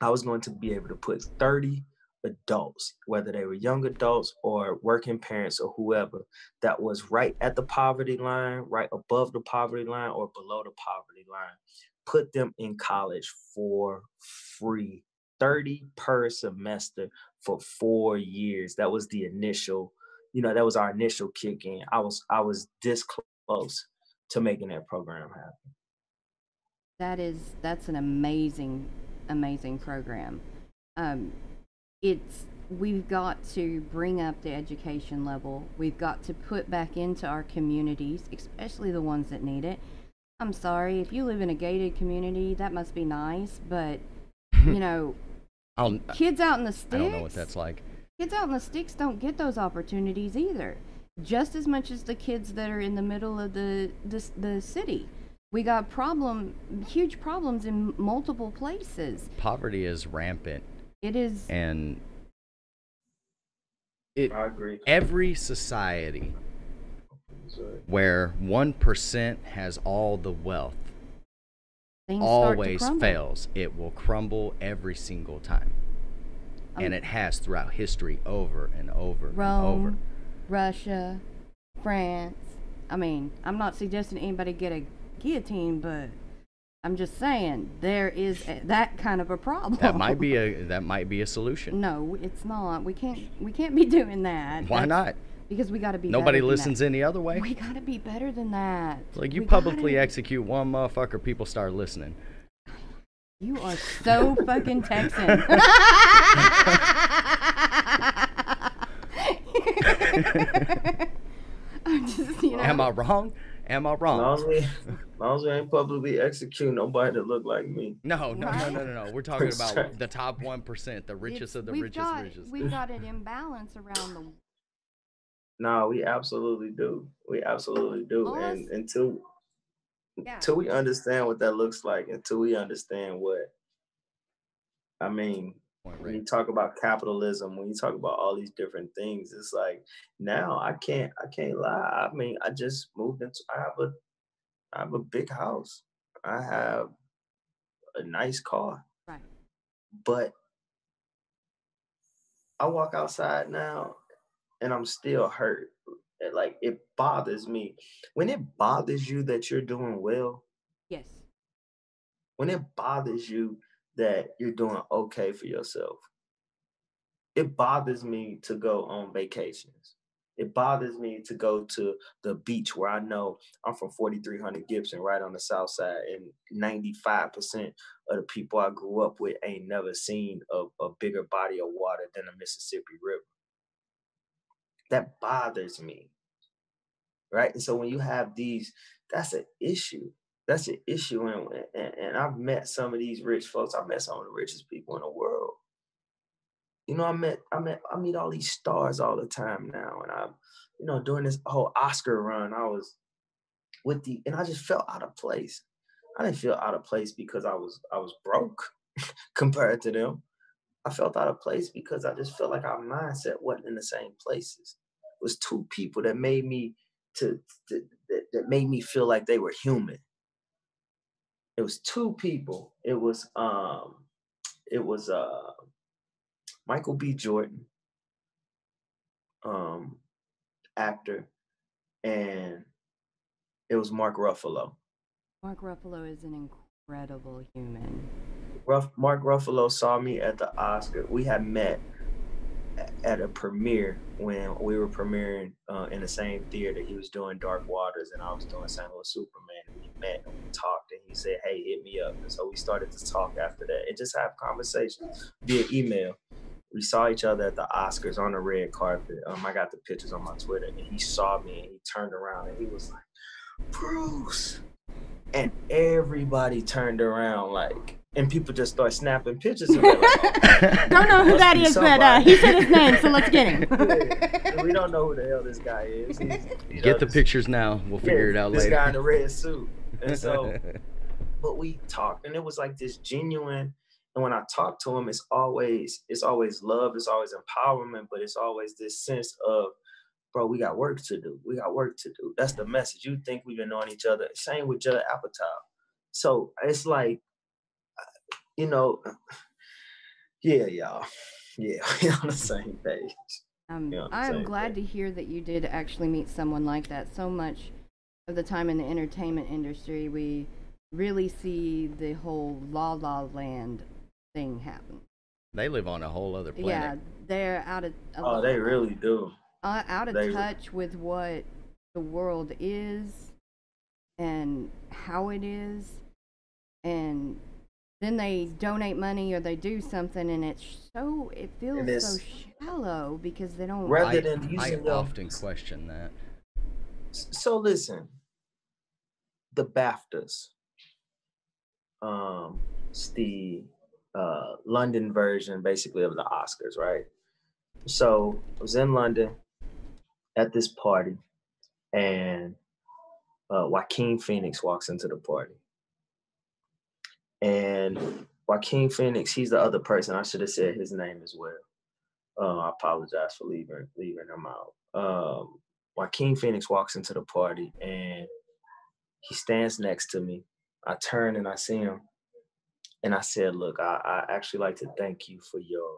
I was going to be able to put 30 adults, whether they were young adults or working parents or whoever, that was right at the poverty line, right above the poverty line or below the poverty line, put them in college for free. 30 per semester for four years. That was the initial, you know, that was our initial kick in. I was I was this close to making that program happen. that is that's an amazing, amazing program. Um, it's we've got to bring up the education level. We've got to put back into our communities, especially the ones that need it. I'm sorry if you live in a gated community, that must be nice, but [LAUGHS] you know, I'll, kids out in the sticks. I don't know what that's like. Kids out in the sticks don't get those opportunities either, just as much as the kids that are in the middle of the the, the city. We got problem, huge problems in multiple places. Poverty is rampant It is. And it I agree. every society where 1% has all the wealth Things always fails. It will crumble every single time. and Um, it has throughout history over and over and over. Rome, Russia, France. I mean, I'm not suggesting anybody get a guillotine, but I'm just saying there is a, that kind of a problem. That might be a [LAUGHS] that might be a solution. No, it's not. We can't. We can't be doing that. Why That's- not? Because we got to be. Nobody better than listens that. any other way. We got to be better than that. Like you We publicly gotta- execute one motherfucker, people start listening. You are so [LAUGHS] fucking Texan. [LAUGHS] I'm just, you know. Am I wrong? Am I As long wrong? as we, as long as we ain't publicly execute nobody that look like me. No, no, no, no, no, no. We're talking about the top one percent, the richest It's- of the we've richest got, richest. We've got an imbalance around the. [LAUGHS] No, we absolutely do. We absolutely do. All And until Yeah. until we understand what that looks like, until we understand what I mean, Point when you talk about capitalism, when you talk about all these different things, it's like now I can't I can't lie. I mean, I just moved into I have a I have a big house. I have a nice car. Right. But I walk outside now and I'm still hurt. Like it bothers me. When it bothers you that you're doing well, Yes. when it bothers you that you're doing okay for yourself, it bothers me to go on vacations. It bothers me to go to the beach where I know I'm from 4300 Gibson, right on the south side, and 95% of the people I grew up with ain't never seen a, a bigger body of water than the Mississippi River. That bothers me. Right. And so when you have these, that's an issue that's an issue and, and and I've met some of these rich folks. I've met some of the richest people in the world. You know, I met I met I meet all these stars all the time now. And I'm, you know, during this whole Oscar run, I was with the and I just felt out of place. I didn't feel out of place because I was I was broke [LAUGHS] compared to them. I felt out of place because I just felt like our mindset wasn't in the same places. It was two people that made me to, to that, that made me feel like they were human it was two people. It was um it was uh Michael B. Jordan, um, actor, and it was Mark Ruffalo. Mark Ruffalo is an incredible human. Ruff, Mark Ruffalo saw me at the Oscar. We had met at a premiere when we were premiering uh, in the same theater. He was doing Dark Waters and I was doing. Louis Superman. And we met and we talked and he said, Hey, hit me up. And so we started to talk after that and just have conversations via email. We saw each other at the Oscars on the red carpet. Um, I got the pictures on my Twitter and he saw me and he turned around and he was like, Bruce. And everybody turned around like, and people just start snapping pictures of me. Like, "Oh, [LAUGHS] Don't know who that is, that be is, but uh, he said his name, so let's get him. [LAUGHS] Yeah, we don't know who the hell this guy is. He's, you know, Get the this- pictures now. We'll figure yeah, it out this later. guy in the red suit. And so, [LAUGHS] but we talked, and it was like this genuine. And when I talk to him, it's always it's always love, it's always empowerment, but it's always this sense of, bro, we got work to do. We got work to do. That's the message. You think we've been knowing each other? Same with Judd Apatow. So it's like, you know, yeah, y'all, yeah, [LAUGHS] we on the same page. Um, Yeah, I'm same glad to hear that you did actually meet someone like that. So much of the time in the entertainment industry, we really see the whole La La Land thing happen. they live on a whole other planet. Yeah, they're out of Oh, lo- they really do. uh, out of they re- touch with what the world is and how it is, and then they donate money or they do something, and it's so it feels so shallow because they don't. Rather I, than I using your- often question that. So listen, the BAFTAs, um, it's the uh, London version, basically of the Oscars, right? So I was in London at this party, and uh, Joaquin Phoenix walks into the party, and Joaquin Phoenix, he's the other person. I should have said his name as well. Uh, I apologize for leaving leaving him out. Um, Joaquin Phoenix walks into the party and he stands next to me. I turn and I see him, and I said, "Look, I, I actually like to thank you for your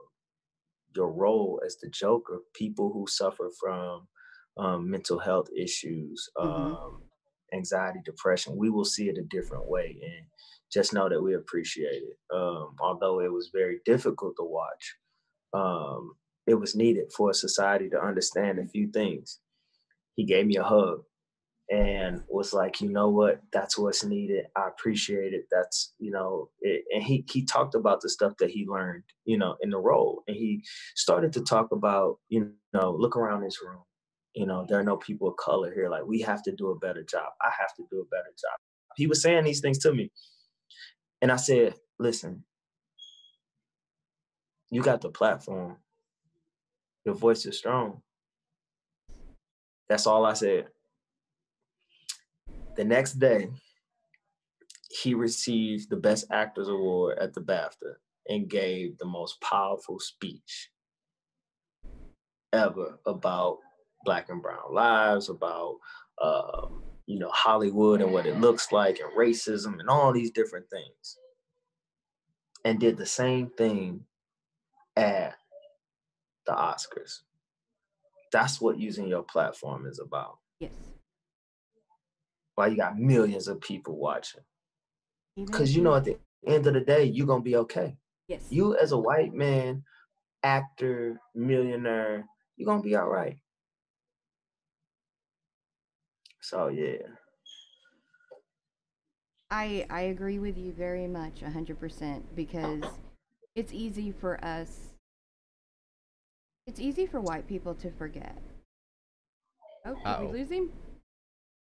your role as the Joker. People who suffer from um, mental health issues, mm-hmm. um, anxiety, depression, we will see it a different way, and just know that we appreciate it. Um, although it was very difficult to watch, um, it was needed for society to understand a few things. He gave me a hug and was like, you know what, that's what's needed. I appreciate it. That's, you know, it, and he he talked about the stuff that he learned, you know, in the role. And he started to talk about, you know, look around this room. You know, there are no people of color here. Like we have to do a better job. I have to do a better job. He was saying these things to me. And I said, listen, you got the platform. Your voice is strong. That's all I said. The next day, he received the Best Actors Award at the BAFTA and gave the most powerful speech ever about Black and Brown lives, about um, you know Hollywood and what it looks like, and racism, and all these different things, and did the same thing at the Oscars. That's what using your platform is about. Yes why you got millions of people watching. Because you know, at the end of the day, you're gonna be okay. Yes. You as a white man, actor, millionaire, you're gonna be all right. So yeah. I I agree with you very much, hundred percent, because it's easy for us. It's easy for white people to forget. Oh, did Uh-oh. we lose him?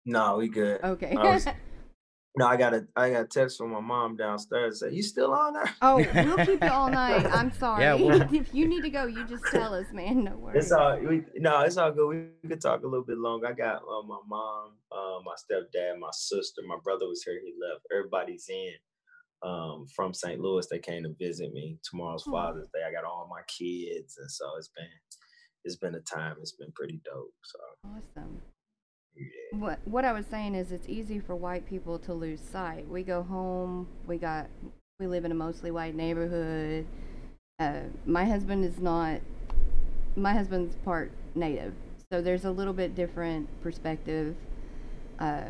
No, we good. Okay. [LAUGHS] I was, no, I got a I got a text from my mom downstairs. Say, you still on there? Oh, [LAUGHS] we'll keep you all night. I'm sorry. Yeah, well, [LAUGHS] if you need to go, you just tell us, man. No worries. It's all we, no, it's all good. We, we could talk a little bit longer. I got uh, my mom, uh, my stepdad, my sister, my brother was here. He left. Everybody's in um, from St. Louis. They came to visit me. Tomorrow's oh. Father's Day. I got all my kids, and so it's been it's been a time. It's been pretty dope. So awesome. What what I was saying is it's easy for white people to lose sight. We go home, we got we live in a mostly white neighborhood. Uh, my husband is not my husband's part native. So there's a little bit different perspective. Uh,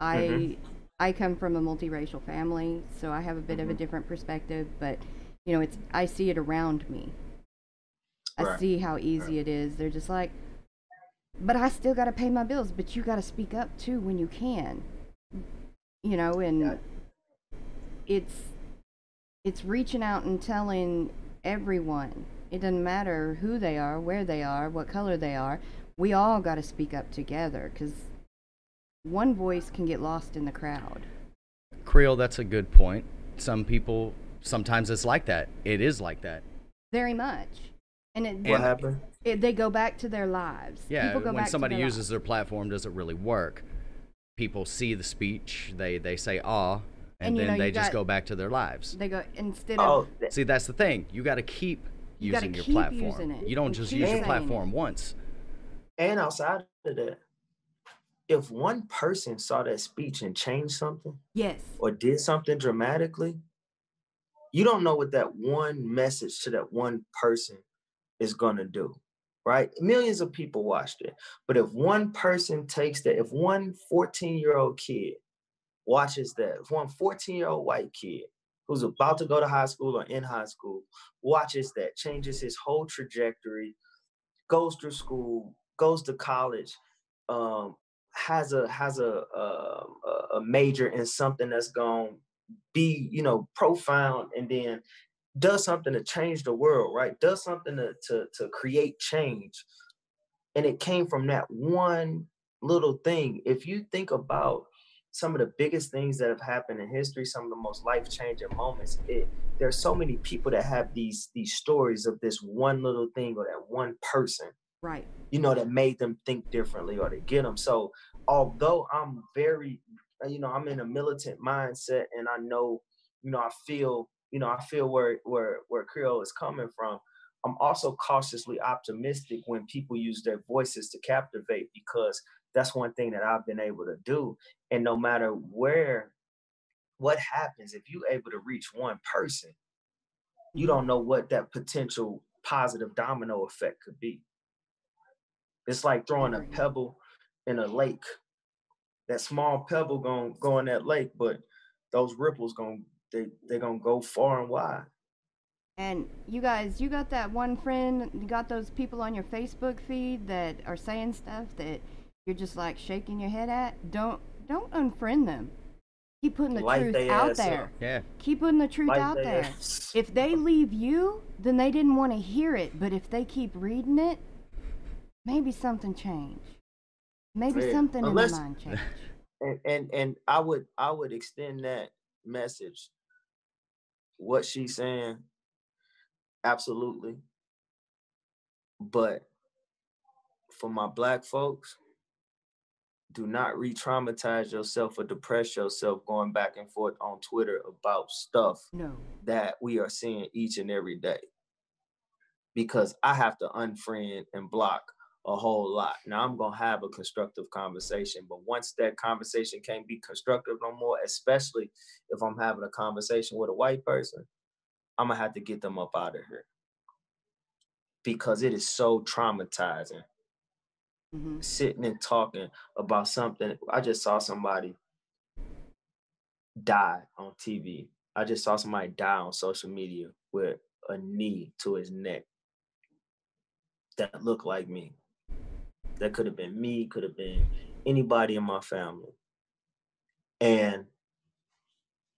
I mm-hmm. I come from a multiracial family, so I have a bit mm-hmm. of a mm-hmm. different perspective, but you know, it's I see it around me. Right. I see how easy right. it is. They're just like, but I still got to pay my bills. But you got to speak up too when you can, you know. And yeah. it's it's reaching out and telling everyone. It doesn't matter who they are, where they are, what color they are. We all got to speak up together because one voice can get lost in the crowd. Creole, that's a good point. Some people, sometimes it's like that. It is like that. Very much. And it, what happened? It, they go back to their lives. Yeah, when somebody their uses lives. their platform, does it really work? People see the speech, they they say ah, and, and then know, they just got, go back to their lives. They go instead of oh, of. See, that's the thing. You got to keep you using your keep platform. You don't just use your platform it. once. And outside of that, if one person saw that speech and changed something, yes, or did something dramatically, you don't know what that one message to that one person is going to do, right? Millions of people watched it. But if one person takes that, if one 14 year old kid watches that, if one 14 year old white kid who's about to go to high school or in high school watches that, changes his whole trajectory, goes through school, goes to college, um, has a has a, um, a a major in something that's going to be you know profound and then does something to change the world, right? Does something to, to, to create change. And it came from that one little thing. If you think about some of the biggest things that have happened in history, some of the most life-changing moments, it, there's so many people that have these these stories of this one little thing or that one person. Right. You know, that made them think differently or to get them. So although I'm very, you know, I'm in a militant mindset and I know, you know, I feel you know, I feel where where where Creole is coming from. I'm also cautiously optimistic when people use their voices to captivate because that's one thing that I've been able to do. And no matter where, what happens if you're able to reach one person, you don't know what that potential positive domino effect could be. It's like throwing a pebble in a lake. That small pebble gonna go in that lake, but those ripples gonna they they're gonna go far and wide. And you guys, you got that one friend, you got those people on your Facebook feed that are saying stuff that you're just like shaking your head at. Don't don't unfriend them. Keep putting the Light truth they out there. up. Yeah. Keep putting the truth Light out they there. ass. If they leave you, then they didn't want to hear it. But if they keep reading it, maybe something changed. Maybe Yeah, something unless- in their mind changed. [LAUGHS] and and and I would I would extend that message. What she's saying, absolutely. But for my black folks, do not re-traumatize yourself or depress yourself going back and forth on Twitter about stuff No. that we are seeing each and every day. Because I have to unfriend and block a whole lot. Now I'm gonna have a constructive conversation, but once that conversation can't be constructive no more, especially if I'm having a conversation with a white person, I'm gonna have to get them up out of here. Because it is so traumatizing hmm sitting and talking about something. I just saw somebody die on TV. I just saw somebody die on social media with a knee to his neck that looked like me. That could have been me, could have been anybody in my family. And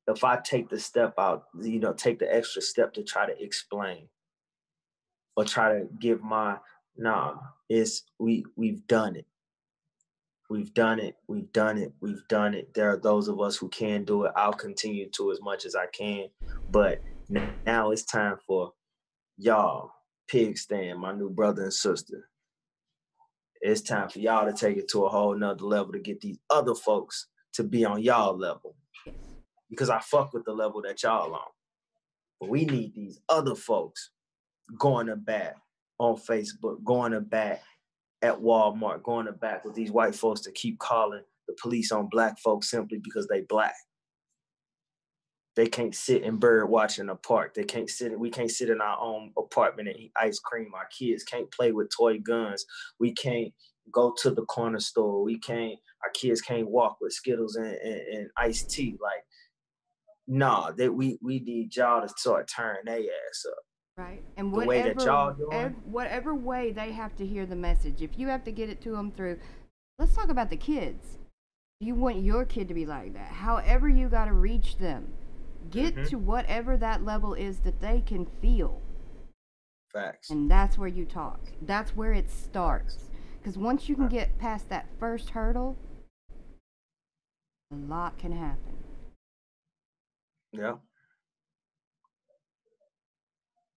if I take the step out, you know, take the extra step to try to explain or try to give my nah, it's we we've done it. We've done it. We've done it. We've done it. There are those of us who can do it. I'll continue to as much as I can. But now it's time for y'all, Pigstand, my new brother and sister. It's time for y'all to take it to a whole nother level to get these other folks to be on y'all level. Because I fuck with the level that y'all on. But we need these other folks going to bat on Facebook, going to bat at Walmart, going to bat with these white folks to keep calling the police on black folks simply because they black. They can't sit and bird watch in a park. They can't sit. We can't sit in our own apartment and eat ice cream. Our kids can't play with toy guns. We can't go to the corner store. We can't. Our kids can't walk with Skittles and, and, and iced tea. Like, nah, that we we need y'all to sort of turn their ass up. Right. And The whatever, way that y'all doing? ev- whatever way they have to hear the message, if you have to get it to them through, let's talk about the kids. You want your kid to be like that. However, you got to reach them. Get Mhm. to whatever that level is that they can feel. Facts. And that's where you talk. That's where it starts. Because once you can get past that first hurdle, a lot can happen. Yeah.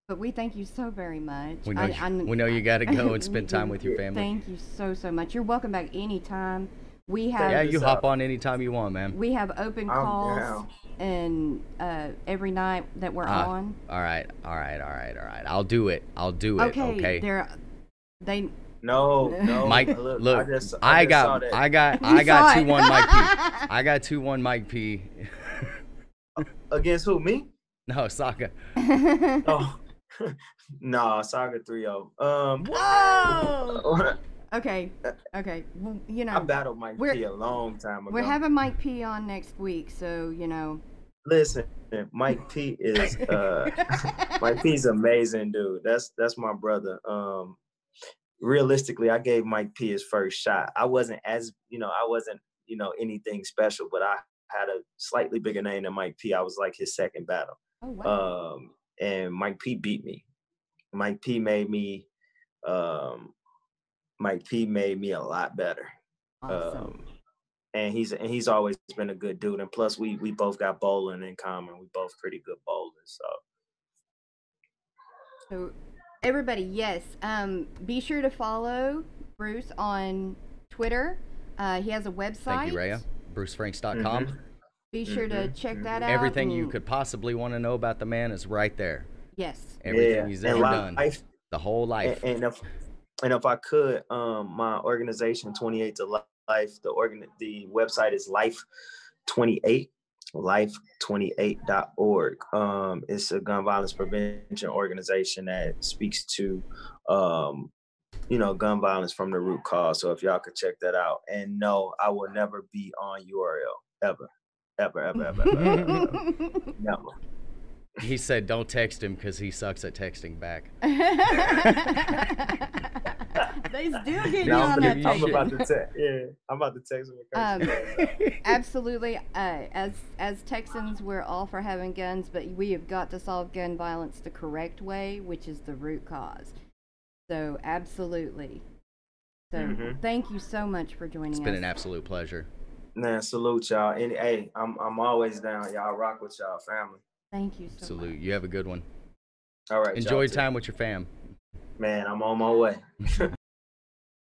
But we thank you so very much. We know, I- you, I'm- we know you got to go and spend time [LAUGHS] with your family. Thank you so so much. You're welcome back anytime. We have Yeah, you hop up. on anytime you want, man. we have open I'm calls down. And uh, every night that we're Ah, on. All right, all right, all right, all right. I'll do it. I'll do it. Okay, Okay. they're they. No, no. [LAUGHS] Mike, look, look, I, just, I, just saw got. I got, [LAUGHS] I got two it. one Mike P. [LAUGHS] I got two one Mike P. against who? Me? no, Saka. Oh, nah, Saga 3-0. Um, Whoa! okay, okay. Well, you know, I battled Mike We're- P a long time ago. we're having Mike P on next week, so you know. Listen, Mike P is uh, [LAUGHS] Mike P's amazing dude. That's that's my brother. Um, realistically, I gave Mike P his first shot. I wasn't as you know, I wasn't you know anything special, but I had a slightly bigger name than Mike P. I was like his second battle. Oh wow. um, and Mike P beat me. Mike P made me, um, Mike P made me a lot better. awesome. Um, and he's and he's always been a good dude. And plus, we we both got bowling in common. We both pretty good bowlers. So So, everybody, yes, um, be sure to follow Bruce on Twitter. Uh, he has a website. Thank you, Raya. BruceFranks.com. Mhm. Be sure to Mhm, check that out. Everything you could possibly want to know about the man is right there. Yes. Everything yeah. he's and ever done. life, The whole life. And, and if and if I could, um, my organization, 28 to Life, the organ, the website is Life 28, life28.org. Um, it's a gun violence prevention organization that speaks to, um, you know, gun violence from the root cause. So if y'all could check that out, and no, I will never be on URL ever, ever, ever, ever, ever, ever, ever. [LAUGHS] never. He said, "Don't text him because he sucks at texting back." [LAUGHS] [LAUGHS] [LAUGHS] they still get you on I'm, that you I'm about to text. Yeah, I'm about to text him. and curse Um. [LAUGHS] Absolutely. Uh, as as Texans, we're all for having guns, but we have got to solve gun violence the correct way, which is the root cause. So, absolutely. So, Mhm. thank you so much for joining us. It's been an absolute pleasure. Man, salute y'all. And hey, I'm I'm always down. Y'all rock with y'all family. Thank you so Salute. much. You have a good one. All right. y'all Enjoy too. time with your fam. Man, I'm on my way. [LAUGHS]